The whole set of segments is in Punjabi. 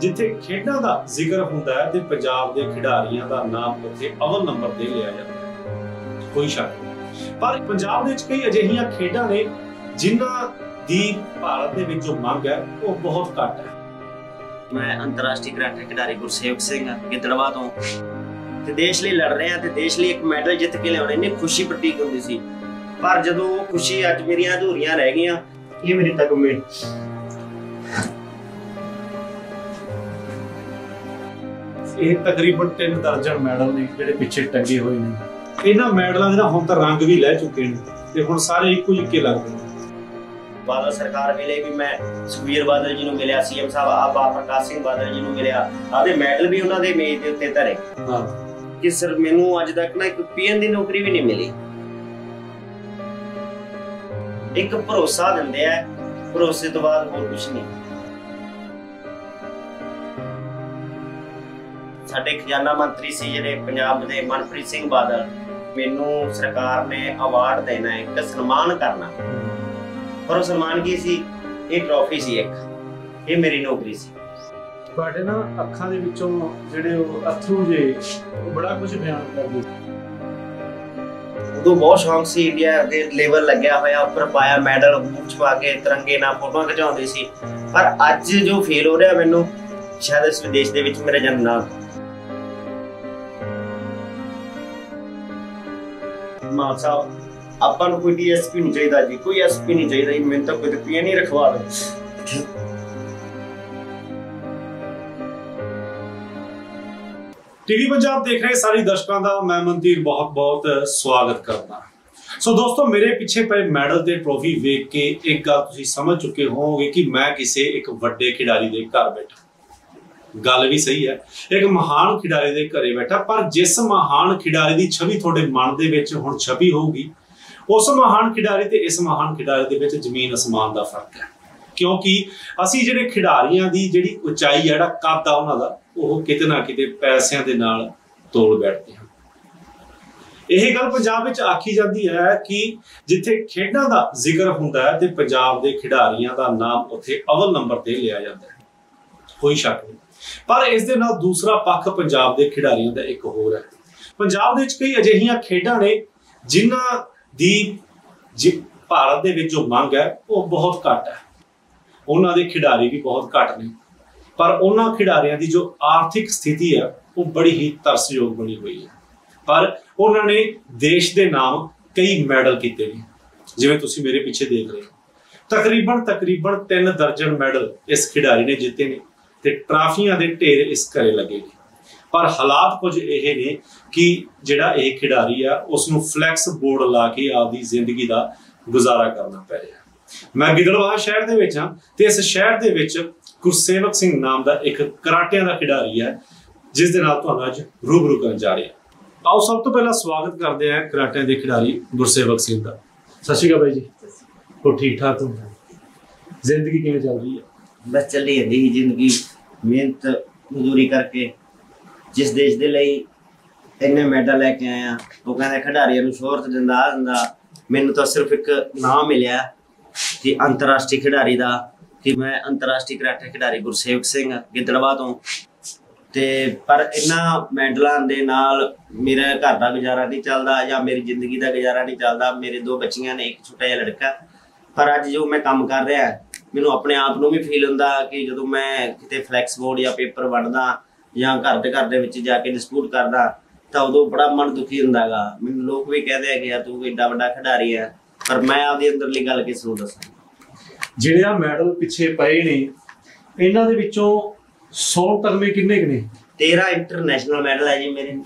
ਜਿੱਥੇ ਖੇਡਾਂ ਦਾ ਜ਼ਿਕਰ ਹੁੰਦਾ ਹੈ ਤੇ ਪੰਜਾਬ ਦੇ ਖਿਡਾਰੀਆਂ ਦਾ ਨਾਮ ਉੱਥੇ ਅਵਲ ਨੰਬਰ ਤੇ ਲਿਆ ਜਾਂਦਾ ਹੈ। ਕੋਈ ਸ਼ੱਕ ਨਹੀਂ। ਪਰ ਪੰਜਾਬ ਦੇ ਵਿੱਚ ਕਈ ਅਜਿਹੀਆਂ ਖੇਡਾਂ ਨੇ ਜਿਨ੍ਹਾਂ ਦੀ ਭਾਰਤ ਦੇ ਵਿੱਚ ਜੋ ਮੰਗ ਹੈ, ਉਹ ਬਹੁਤ ਘੱਟ ਹੈ। ਮੈਂ ਅੰਤਰਰਾਸ਼ਟਰੀ ਕਰਾਟੇ ਖਿਡਾਰੀ ਗੁਰਸੇਵਕ ਸਿੰਘ ਗਿੱਦੜਵਾ ਤੋਂ। ਤੇ ਦੇਸ਼ ਲਈ ਲੜ ਰਹੇ ਆ ਤੇ ਦੇਸ਼ ਲਈ ਇੱਕ ਮੈਡਲ ਜਿੱਤ ਕੇ ਲਿਆਉਣੇ ਨੇ ਖੁਸ਼ੀ ਪ੍ਰਤੀਕ ਹੁੰਦੀ ਸੀ। ਪਰ ਜਦੋਂ ਖੁਸ਼ੀ ਅੱਜ ਮੇਰੀਆਂ ਅਧੂਰੀਆਂ ਰਹਿ ਗਈਆਂ, ਇਹ ਮੇਰੀ ਤਗਮੇ। ਇਹ ਤਕਰੀਬਨ 3 ਦਰਜਨ ਮੈਡਲ ਨੇ ਜਿਹੜੇ ਪਿੱਛੇ ਟੰਗੇ ਹੋਏ ਨੇ। ਇਹਨਾਂ ਮੈਡਲਾਂ ਦੇ ਨਾ ਹੁਣ ਤਾਂ ਰੰਗ ਵੀ ਲੈ ਚੁੱਕੇ ਨੇ ਤੇ ਹੁਣ ਸਾਰੇ ਇੱਕੋ ਜਿਹੇ ਲੱਗਦੇ ਨੇ। ਬਾਦਲ ਸਰਕਾਰ ਵੇਲੇ ਵੀ ਮੈਂ ਸੁਖਬੀਰ ਬਾਦਲ ਜੀ ਨੂੰ ਮਿਲਿਆ ਸੀਐਮ ਸਾਹਿਬ ਆਬਾ ਪ੍ਰਕਾਸ਼ ਸਿੰਘ ਬਾਦਲ ਜੀ ਨੂੰ ਮਿਲਿਆ। ਆਦੇ ਮੈਡਲ ਵੀ ਉਹਨਾਂ ਦੇ ਮੇਜ਼ ਦੇ ਉੱਤੇ ਧਰੇ। ਹਾਂ। ਕਿ ਸਰ ਮੈਨੂੰ ਅੱਜ ਤੱਕ ਨਾ ਇੱਕ ਪੀਐਨ ਦੀ ਨੌਕਰੀ ਵੀ ਨਹੀਂ ਮਿਲੀ। ਇੱਕ ਭਰੋਸਾ ਦਿੰਦੇ ਆ ਭਰੋਸੇ ਤੋਂ ਬਾਅਦ ਹੋਰ ਕੁਝ ਨਹੀਂ। ਸਾਡੇ ਖਜ਼ਾਨਾ ਮੰਤਰੀ ਸੀ ਜਿਹੜੇ ਪੰਜਾਬ ਦੇ ਮਨਪ੍ਰੀਤ ਸਿੰਘ ਬਾਦਲ ਮੈਨੂੰ ਸਰਕਾਰ ਨੇ ਅਵਾਰਡ ਦੇਣਾ ਹੈ, ਇੱਕ ਸਨਮਾਨ ਕਰਨਾ। ਪਰ ਉਹ ਸਨਮਾਨ ਕੀ ਸੀ? ਇਹ ਟਰੋਫੀ ਸੀ ਇੱਕ। ਇਹ ਮੇਰੀ ਨੌਕਰੀ ਸੀ। ਤੁਹਾਡੇ ਨਾ ਅੱਖਾਂ ਦੇ ਵਿੱਚੋਂ ਜਿਹੜੇ ਉਹ ਅਥਰੂ ਜੇ ਉਹ ਬੜਾ ਕੁਝ ਬਿਆਨ ਕਰਦੇ। ਉਦੋਂ ਬਹੁਤ ਸ਼ੌਂਕ ਸੀ ਇੰਡੀਆ ਦੇ ਲੈਵਲ ਲੱਗਿਆ ਹੋਇਆ ਉੱਪਰ ਪਾਇਆ ਮੈਡਲ ਮੂੰਹ ਚ ਪਾ ਕੇ ਤਿਰੰਗੇ ਨਾਲ ਫੋਟੋਆਂ ਖਿਚਾਉਂਦੇ ਸੀ। ਪਰ ਅੱਜ ਜੋ ਫੀਲ ਹੋ ਰਿਹਾ ਮੈਨੂੰ ਸ਼ਾਇਦ ਇਸ ਦੇਸ਼ ਦੇ ਵਿੱਚ ਮੇਰਾ ਜਨਮ ਨਾ ਮਾਨ ਸਾਹਿਬ ਆਪਾਂ ਨੂੰ ਕੋਈ ਡੀਐਸਪੀ ਨਹੀਂ ਚਾਹੀਦਾ ਜੀ, ਕੋਈ ਐਸਪੀ ਨਹੀਂ ਚਾਹੀਦਾ ਜੀ, ਮੈਨੂੰ ਤਾਂ ਕੋਈ ਪੀਏ ਨਹੀਂ ਰਖਵਾ ਦੇ। ਟੀਵੀ ਪੰਜਾਬ ਦੇਖ ਰਹੇ ਸਾਰੇ ਦਰਸ਼ਕਾਂ ਦਾ, ਮੈਂ ਮਨਦੀਪ ਬਹੁਤ ਬਹੁਤ ਸਵਾਗਤ ਕਰਦਾ। ਸੋ ਦੋਸਤੋ, ਮੇਰੇ ਪਿੱਛੇ ਪਏ ਮੈਡਲ ਤੇ ਟਰੋਫੀ ਵੇਖ ਕੇ ਇੱਕ ਗੱਲ ਤੁਸੀਂ ਸਮਝ ਚੁੱਕੇ ਹੋਵੋਗੇ ਕਿ ਮੈਂ ਕਿਸੇ ਇੱਕ ਵੱਡੇ ਖਿਡਾਰੀ ਦੇ ਘਰ ਬੈਠਾ। ਗੱਲ ਵੀ ਸਹੀ ਹੈ। ਇੱਕ ਮਹਾਨ ਖਿਡਾਰੀ ਦੇ ਘਰੇ ਬੈਠਾ, ਪਰ ਜਿਸ ਮਹਾਨ ਖਿਡਾਰੀ ਦੀ ਛਵੀ ਤੁਹਾਡੇ ਮਨ ਦੇ ਵਿੱਚ ਹੁਣ ਛਪੀ ਹੋਊਗੀ, ਉਸ ਮਹਾਨ ਖਿਡਾਰੀ ਤੇ ਇਸ ਮਹਾਨ ਖਿਡਾਰੀ ਦੇ ਵਿੱਚ ਜ਼ਮੀਨ ਅਸਮਾਨ ਦਾ ਫ਼ਰਕ ਹੈ। ਕਿਉਂਕਿ ਅਸੀਂ ਜਿਹੜੇ ਖਿਡਾਰੀਆਂ ਦੀ ਜਿਹੜੀ ਉਚਾਈ ਹੈ, ਜਿਹੜਾ ਕੱਦ ਆ ਉਹਨਾਂ ਦਾ, ਉਹ ਕਿਤੇ ਨਾ ਕਿਤੇ ਪੈਸਿਆਂ ਦੇ ਨਾਲ ਤੋਲ ਬੈਠਦੇ ਹਨ। ਇਹ ਗੱਲ ਪੰਜਾਬ ਵਿੱਚ ਆਖੀ ਜਾਂਦੀ ਹੈ ਕਿ ਜਿੱਥੇ ਖੇਡਾਂ ਦਾ ਜ਼ਿਕਰ ਹੁੰਦਾ ਹੈ, ਤੇ ਪੰਜਾਬ ਦੇ ਖਿਡਾਰੀਆਂ ਦਾ ਨਾਮ ਉੱਥੇ ਅਵਲ ਨੰਬਰ ਤੇ ਲਿਆ ਜਾਂਦਾ ਹੈ। ਕੋਈ ਸ਼ੱਕ ਨਹੀਂ। ਪਰ ਇਸ ਦੇ ਨਾਲ ਦੂਸਰਾ ਪੱਖ ਪੰਜਾਬ ਦੇ ਖਿਡਾਰੀਆਂ ਦਾ ਇੱਕ ਹੋਰ ਹੈ। ਪੰਜਾਬ ਦੇ ਵਿੱਚ ਕਈ ਅਜਿਹੀਆਂ ਖੇਡਾਂ ਨੇ ਜਿਨ੍ਹਾਂ ਦੀ ਜਿ- ਭਾਰਤ ਦੇ ਵਿੱਚ ਜੋ ਮੰਗ ਹੈ, ਉਹ ਬਹੁਤ ਘੱਟ ਹੈ। ਉਹਨਾਂ ਦੇ ਖਿਡਾਰੀ ਵੀ ਬਹੁਤ ਘੱਟ ਨੇ। ਪਰ ਉਹਨਾਂ ਖਿਡਾਰੀਆਂ ਦੀ ਜੋ ਆਰਥਿਕ ਸਥਿਤੀ ਹੈ, ਉਹ ਬੜੀ ਹੀ ਤਰਸਯੋਗ ਬਣੀ ਹੋਈ ਹੈ। ਪਰ ਉਹਨਾਂ ਨੇ ਦੇਸ਼ ਦੇ ਨਾਮ ਕਈ ਮੈਡਲ ਕੀਤੇ ਨੇ। ਜਿਵੇਂ ਤੁਸੀਂ ਮੇਰੇ ਪਿੱਛੇ ਦੇਖ ਰਹੇ ਹੋ। ਤਕਰੀਬਨ ਤਕਰੀਬਨ 3 ਦਰਜਨ ਮੈਡਲ ਇਸ ਖਿਡਾਰੀ ਨੇ ਜਿੱਤੇ ਨੇ। ਤੇ ਟਰਾਫੀਆਂ ਦੇ ਢੇਰ ਇਸ ਘਰੇ ਲੱਗੇ ਨੇ। ਪਰ ਹਾਲਾਤ ਕੁਝ ਇਹ ਨੇ ਕਿ ਜਿਹੜਾ ਇਹ ਖਿਡਾਰੀ ਆ ਉਸ ਨੂੰ ਫਲੈਕਸ ਬੋਰਡ ਲਾ ਕੇ ਆਪਦੀ ਜ਼ਿੰਦਗੀ ਦਾ ਗੁਜ਼ਾਰਾ ਕਰਨਾ ਪੈ ਰਿਹਾ। ਮੈਂ ਗਿੱਦੜਵਾਹਾ ਸ਼ਹਿਰ ਦੇ ਵਿੱਚ ਹਾਂ ਤੇ ਇਸ ਸ਼ਹਿਰ ਦੇ ਵਿੱਚ ਗੁਰਸੇਵਕ ਸਿੰਘ ਨਾਮ ਦਾ ਇੱਕ ਕਰਾਟਿਆਂ ਦਾ ਖਿਡਾਰੀ ਹੈ ਜਿਸ ਦੇ ਨਾਲ ਤੁਹਾਨੂੰ ਅੱਜ ਰੂਬਰੂ ਕਰਨ ਜਾ ਰਹੇ। ਹਾਂ ਆਓ ਸਭ ਤੋਂ ਪਹਿਲਾਂ ਸਵਾਗਤ ਕਰਦੇ ਹਾਂ ਕਰਾਟਿਆਂ ਦੇ ਖਿਡਾਰੀ ਗੁਰਸੇਵਕ ਸਿੰਘ ਦਾ। ਸਤਿ ਸ਼੍ਰੀ ਅਕਾਲ ਬਾਈ ਜੀ। ਹੋ ਠੀਕ ਠਾਕ ਹੋ? ਜ਼ਿੰਦਗੀ ਕਿਵੇਂ ਚੱਲ ਰਹੀ ਹੈ ਬਸ ਚੱਲੀ ਜਾਂਦੀ ਸੀ ਜ਼ਿੰਦਗੀ, ਮਿਹਨਤ, ਮਜ਼ਦੂਰੀ ਕਰਕੇ। ਜਿਸ ਦੇਸ਼ ਦੇ ਲਈ ਇੰਨੇ ਮੈਡਲ ਲੈ ਕੇ ਆਇਆ, ਉਹ ਕਹਿੰਦਾ ਖਿਡਾਰੀਆਂ ਨੂੰ ਸ਼ੋਹਰਤ ਦਿੰਦਾ ਆ ਦਿੰਦਾ। ਮੈਨੂੰ ਤਾਂ ਸਿਰਫ ਇੱਕ ਨਾਮ ਮਿਲਿਆ ਕਿ ਅੰਤਰਰਾਸ਼ਟਰੀ ਖਿਡਾਰੀ ਦਾ, ਕਿ ਮੈਂ ਅੰਤਰਰਾਸ਼ਟਰੀ ਕਰਾਟੇ ਖਿਡਾਰੀ ਗੁਰਸੇਵਕ ਸਿੰਘ ਗਿੱਦੜਵਾ ਤੋਂ। ਤੇ ਪਰ ਇਹਨਾਂ ਮੈਡਲਾਂ ਦੇ ਨਾਲ ਮੇਰਾ ਘਰ ਦਾ ਗੁਜ਼ਾਰਾ ਨਹੀਂ ਚੱਲਦਾ ਜਾਂ ਮੇਰੀ ਜ਼ਿੰਦਗੀ ਦਾ ਗੁਜ਼ਾਰਾ ਨਹੀਂ ਚੱਲਦਾ। ਮੇਰੇ ਦੋ ਬੱਚੀਆਂ ਨੇ, ਇੱਕ ਛੋਟਾ ਜਿਹਾ ਲੜਕਾ। ਪਰ ਅੱਜ ਜੋ ਮੈਂ ਕੰਮ ਕਰ ਰਿਹਾ ਮੈਨੂੰ ਆਪਣੇ ਆਪ ਨੂੰ ਵੀ ਫੀਲ ਹੁੰਦਾ ਕਿ ਜਦੋਂ ਮੈਂ ਕਿਤੇ ਫਲੈਕਸ ਬੋਰਡ ਜਾਂ ਪੇਪਰ ਵੰਡਦਾ ਜਾਂ ਘਰ ਦੇ ਘਰ ਦੇ ਵਿੱਚ ਜਾ ਕੇ ਡਿਸਪਿਊਟ ਕਰਦਾ ਤਾਂ ਉਦੋਂ ਬੜਾ ਮਨ ਦੁਖੀ ਹੁੰਦਾਗਾ ਮੈਨੂੰ ਲੋਕ ਵੀ ਕਹਿੰਦੇ ਆ ਕਿ ਯਾਰ ਤੂੰ ਏਡਾ ਵੱਡਾ ਖਿਡਾਰੀ ਆ ਪਰ ਮੈਂ ਆਪਦੀ ਅੰਦਰਲੀ ਗੱਲ ਕਿਸ ਨੂੰ ਦੱਸਾਂ? ਜਿਹੜੇ ਆ ਮੈਡਲ ਪਿੱਛੇ ਪਏ ਨੇ ਇਹਨਾਂ ਦੇ ਵਿੱਚੋਂ 100 ਤਗਮੇ ਕਿੰਨੇ ਕੁ ਨੇ? 13 ਇੰਟਰਨੈਸ਼ਨਲ ਮੈਡਲ ਹੈ ਜੀ ਮੇਰੇ।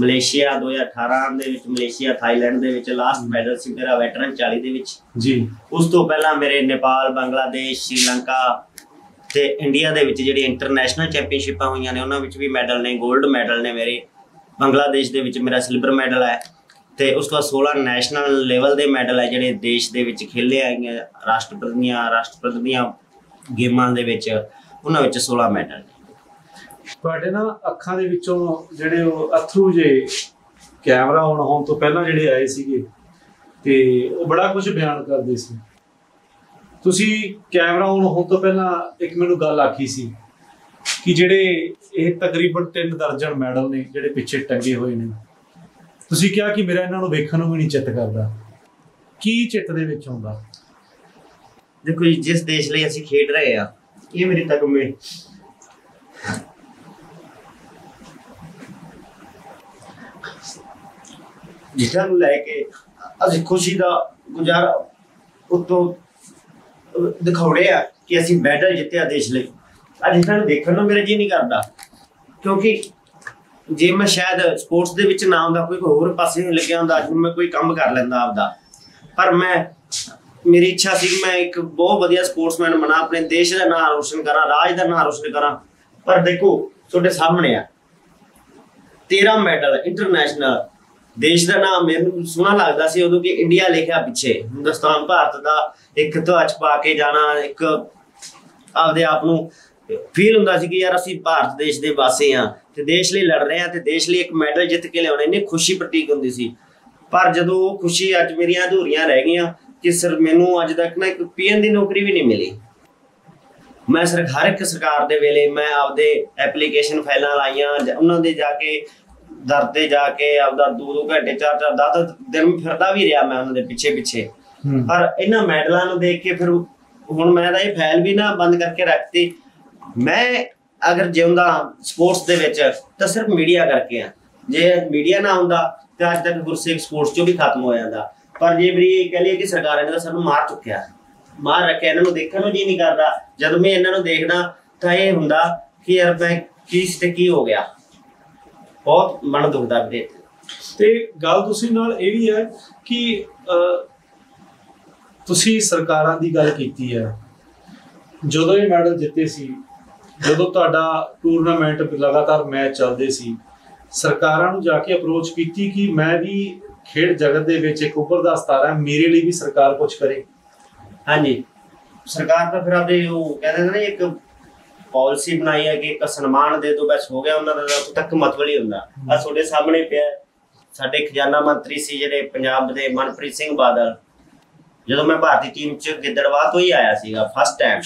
ਮਲੇਸ਼ੀਆ 2018 ਦੇ ਵਿੱਚ ਮਲੇਸ਼ੀਆ ਥਾਈਲੈਂਡ ਦੇ ਵਿੱਚ ਲਾਸਟ ਮੈਡਲ ਸੀ ਮੇਰਾ ਵੈਟਰਨ 40 ਦੇ ਵਿੱਚ। ਜੀ। ਉਸ ਤੋਂ ਪਹਿਲਾਂ ਮੇਰੇ ਨੇਪਾਲ ਬੰਗਲਾਦੇਸ਼ ਸ਼੍ਰੀਲੰਕਾ ਤੇ ਇੰਡੀਆ ਦੇ ਵਿੱਚ ਜਿਹੜੀ ਇੰਟਰਨੈਸ਼ਨਲ ਚੈਂਪੀਅਨਸ਼ਿਪਾਂ ਹੋਈਆਂ ਨੇ ਉਹਨਾਂ ਵਿੱਚ ਵੀ ਮੈਡਲ ਨੇ 골ਡ ਮੈਡਲ ਨੇ ਮੇਰੇ। ਬੰਗਲਾਦੇਸ਼ ਦੇ ਵਿੱਚ ਮੇਰਾ ਸਿਲਵਰ ਮੈਡਲ ਹੈ। ਤੇ ਉਸ ਤੋਂ ਬਾਅਦ 16 ਨੈਸ਼ਨਲ ਲੈਵਲ ਦੇ ਮੈਡਲ ਹੈ ਜਿਹੜੇ ਦੇਸ਼ ਦੇ ਵਿੱਚ ਖੇਲੇ ਆਈਆਂ ਰਾਸ਼ਟਰਪਤੀ ਦੀਆਂ ਰਾਸ਼ਟਰਪਤੀ ਦੀਆਂ ਗੇਮਾਂ ਦੇ ਵਿੱਚ ਉਹਨਾਂ ਵਿੱਚ 16 ਮੈਡਲ ਤੁਹਾਡੇ ਨਾ ਅੱਖਾਂ ਦੇ ਵਿੱਚੋਂ ਜਿਹੜੇ ਉਹ ਅਥਰੂ ਜੇ ਕੈਮਰਾ ਆਨ ਹੋਣ ਤੋਂ ਪਹਿਲਾਂ ਜਿਹੜੇ ਆਏ ਸੀਗੇ, ਤੇ ਉਹ ਬੜਾ ਕੁਝ ਬਿਆਨ ਕਰਦੇ ਸੀ। ਤੁਸੀਂ ਕੈਮਰਾ ਆਨ ਹੋਣ ਤੋਂ ਪਹਿਲਾਂ ਇੱਕ ਮੈਨੂੰ ਗੱਲ ਆਖੀ ਸੀ ਕਿ ਜਿਹੜੇ ਇਹ ਤਕਰੀਬਨ 3 ਦਰਜਨ ਮੈਡਲ ਨੇ ਜਿਹੜੇ ਪਿੱਛੇ ਟੰਗੇ ਹੋਏ ਨੇ। ਤੁਸੀਂ ਕਿਹਾ ਕਿ ਮੇਰਾ ਇਹਨਾਂ ਨੂੰ ਵੇਖਣ ਨੂੰ ਵੀ ਨਹੀਂ ਚਿੱਤ ਕਰਦਾ। ਕੀ ਚਿੱਤ ਦੇ ਵਿੱਚ ਆਉਂਦਾ? ਦੇਖੋ ਜੀ, ਜਿਸ ਦੇਸ਼ ਲਈ ਅਸੀਂ ਖੇਡ ਰਹੇ ਆ ਇਹ ਮੇਰੇ ਤਗਮੇ। ਜਿੱਥਾਂ ਨੂੰ ਲੈ ਕੇ ਅਸੀਂ ਖੁਸ਼ੀ ਦਾ ਗੁਜ਼ਾਰਾ ਉਤੋਂ ਦਿਖਾਉੜੇ ਆ ਕਿ ਅਸੀਂ ਮੈਡਲ ਜਿੱਤਿਆ ਦੇਸ਼ ਲਈ। ਅੱਜ ਇਹਨਾਂ ਨੂੰ ਦੇਖਣ ਨੂੰ ਮੇਰਾ ਜੀ ਨਹੀਂ ਕਰਦਾ। ਕਿਉਂਕਿ ਜੇ ਮੈਂ ਸ਼ਾਇਦ ਸਪੋਰਟਸ ਦੇ ਵਿੱਚ ਨਾ ਹੁੰਦਾ, ਕੋਈ ਹੋਰ ਪਾਸੇ ਨੂੰ ਲੱਗਿਆ ਹੁੰਦਾ, ਅੱਜ ਮੈਂ ਕੋਈ ਕੰਮ ਕਰ ਲੈਂਦਾ ਆਪਦਾ। ਪਰ ਮੈਂ, ਮੇਰੀ ਇੱਛਾ ਸੀ ਕਿ ਮੈਂ ਇੱਕ ਬਹੁਤ ਵਧੀਆ ਸਪੋਰਟਸਮੈਨ ਬਣਾ, ਆਪਣੇ ਦੇਸ਼ ਦਾ ਨਾਮ ਰੋਸ਼ਨ ਕਰਾਂ, ਰਾਜ ਦਾ ਨਾਮ ਰੋਸ਼ਨ ਕਰਾਂ। ਪਰ ਦੇਖੋ, ਤੁਹਾਡੇ ਸਾਹਮਣੇ ਆ 13 ਮੈਡਲ, ਇੰਟਰਨੈਸ਼ਨਲ ਦੇਸ਼ ਦਾ ਨਾਮ ਮੈਨੂੰ ਸੋਹਣਾ ਲੱਗਦਾ ਸੀ ਉਦੋਂ ਕਿ ਇੰਡੀਆ ਲਿਖਿਆ ਪਿੱਛੇ। ਹਿੰਦੁਸਤਾਨ, ਭਾਰਤ ਦਾ ਇੱਕ ਧਵਜ ਪਾ ਕੇ ਜਾਣਾ, ਇੱਕ ਆਪਦੇ ਆਪ ਨੂੰ ਫੀਲ ਹੁੰਦਾ ਸੀ ਕਿ ਯਾਰ ਅਸੀਂ ਭਾਰਤ ਦੇਸ਼ ਦੇ ਵਾਸੀ ਆ ਤੇ ਦੇਸ਼ ਲਈ ਲੜ ਰਹੇ ਆ ਤੇ ਦੇਸ਼ ਲਈ ਇੱਕ ਮੈਡਲ ਜਿੱਤ ਕੇ ਲਿਆਉਣਾ ਇਹਨੇ ਖੁਸ਼ੀ ਪ੍ਰਤੀਕ ਹੁੰਦੀ ਸੀ। ਪਰ ਜਦੋਂ ਉਹ ਖੁਸ਼ੀ ਅੱਜ ਮੇਰੀਆਂ ਅਧੂਰੀਆਂ ਰਹਿ ਗਈਆਂ ਕਿ ਸਰ ਮੈਨੂੰ ਅੱਜ ਤੱਕ ਨਾ ਇੱਕ ਪੀਐਨ ਦੀ ਨੌਕਰੀ ਵੀ ਨਹੀਂ ਮਿਲੀ। ਮੈਂ ਸਰ ਹਰ ਇੱਕ ਸਰਕਾਰ ਦੇ ਵੇਲੇ ਮੈਂ ਆਪਦੇ ਐਪਲੀਕੇਸ਼ਨ ਫਾਈਲਾਂ ਲਾਈਆਂ ਉਹਨਾਂ ਦੇ ਜਾ ਕੇ ਦਰ ਤੇ ਜਾ ਕੇ ਆਪਦਾ ਦੋ ਦੋ ਘੰਟੇ ਚਾਰ ਚਾਰ ਦਸ ਦਸ ਦਿਨ ਫਿਰਦਾ ਵੀ ਰਿਹਾ ਮੈਂ ਉਹਨਾਂ ਦੇ ਪਿੱਛੇ ਪਿੱਛੇ। ਪਰ ਇਹਨਾਂ ਮੈਡਲਾਂ ਨੂੰ ਦੇਖ ਕੇ ਫਿਰ ਹੁਣ ਮੈਂ ਤਾਂ ਇਹ ਫਾਈਲ ਵੀ ਨਾ ਬੰਦ ਕਰਕੇ ਰੱਖਤੀ। ਮੈਂ ਅਗਰ ਜਿਉਂਦਾ ਸਪੋਰਟਸ ਦੇ ਵਿੱਚ ਤਾਂ ਸਿਰਫ ਮੀਡੀਆ ਕਰਕੇ ਆ। ਜੇ ਮੀਡੀਆ ਨਾ ਹੁੰਦਾ ਤਾਂ ਅੱਜ ਤੱਕ ਗੁਰਸੇਖ ਸਪੋਰਟਸ ਚੋਂ ਵੀ ਖਤਮ ਹੋ ਜਾਂਦਾ। ਪਰ ਜੇ ਮੇਰੀ ਇਹ ਕਹਿ ਲਈਏ ਕਿ ਸਰਕਾਰ ਨੇ ਤਾਂ ਸਾਨੂੰ ਮਾਰ ਚੁੱਕਿਆ। ਮਾਰ ਰੱਖਿਆ ਇਹਨਾਂ ਨੂੰ ਦੇਖਣ ਨੂੰ ਜੀ ਨਹੀਂ ਕਰਦਾ। ਜਦ ਮੈਂ ਇਹਨਾਂ ਨੂੰ ਦੇਖਦਾ ਤਾਂ ਇਹ ਹੁੰਦਾ ਕਿ ਯਾਰ ਮੈਂ ਕੀ ਤੇ ਕੀ ਹੋ ਗਿਆ। ਬਹੁਤ ਮਨ ਦੁਖਦਾ ਵੀਰੇ। ਤੇ ਗੱਲ ਤੁਸੀਂ ਨਾਲ ਇਹ ਵੀ ਹੈ ਕਿ ਤੁਸੀਂ ਸਰਕਾਰਾਂ ਦੀ ਗੱਲ ਕੀਤੀ ਹੈ। ਜਦੋਂ ਇਹ ਮੈਡਲ ਜਿੱਤੇ ਸੀ ਜਦੋਂ ਤੁਹਾਡਾ ਟੂਰਨਾਮੈਂਟ ਲਗਾਤਾਰ ਮੈਚ ਚੱਲਦੇ ਸੀ ਸਰਕਾਰਾਂ ਨੂੰ ਜਾ ਕੇ ਅਪਰੋਚ ਕੀਤੀ ਕਿ ਮੈਂ ਵੀ ਖੇਡ ਜਗਤ ਦੇ ਵਿੱਚ ਇੱਕ ਉੱਭਰਦਾ ਸਤਾਰਾ ਮੇਰੇ ਲਈ ਵੀ ਸਰਕਾਰ ਕੁਝ ਕਰੇ। ਹਾਂਜੀ। ਸਰਕਾਰ ਤਾਂ ਫਿਰ ਆਪਦੇ ਉਹ ਕਹਿੰਦੇ ਨੇ ਨਾ ਇੱਕ ਪਾਲਿਸੀ ਬਣਾਈ ਹੈ ਕਿ ਇੱਕ ਸਨਮਾਨ ਦੇ ਦੋ ਬਸ ਹੋ ਗਿਆ ਉਹਨਾਂ ਦਾ ਤੱਕ ਮਤਲਬ ਹੀ ਹੁੰਦਾ। ਆ ਤੁਹਾਡੇ ਸਾਹਮਣੇ ਪਿਆ। ਸਾਡੇ ਖਜ਼ਾਨਾ ਮੰਤਰੀ ਸੀ ਜਿਹੜੇ ਪੰਜਾਬ ਦੇ ਮਨਪ੍ਰੀਤ ਸਿੰਘ ਬਾਦਲ। ਜਦੋਂ ਮੈਂ ਭਾਰਤੀ ਟੀਮ ਚ ਗਿੱਦੜਵਾਹ ਤੋਂ ਹੀ ਆਇਆ ਸੀਗਾ ਫਸਟ ਟਾਈਮ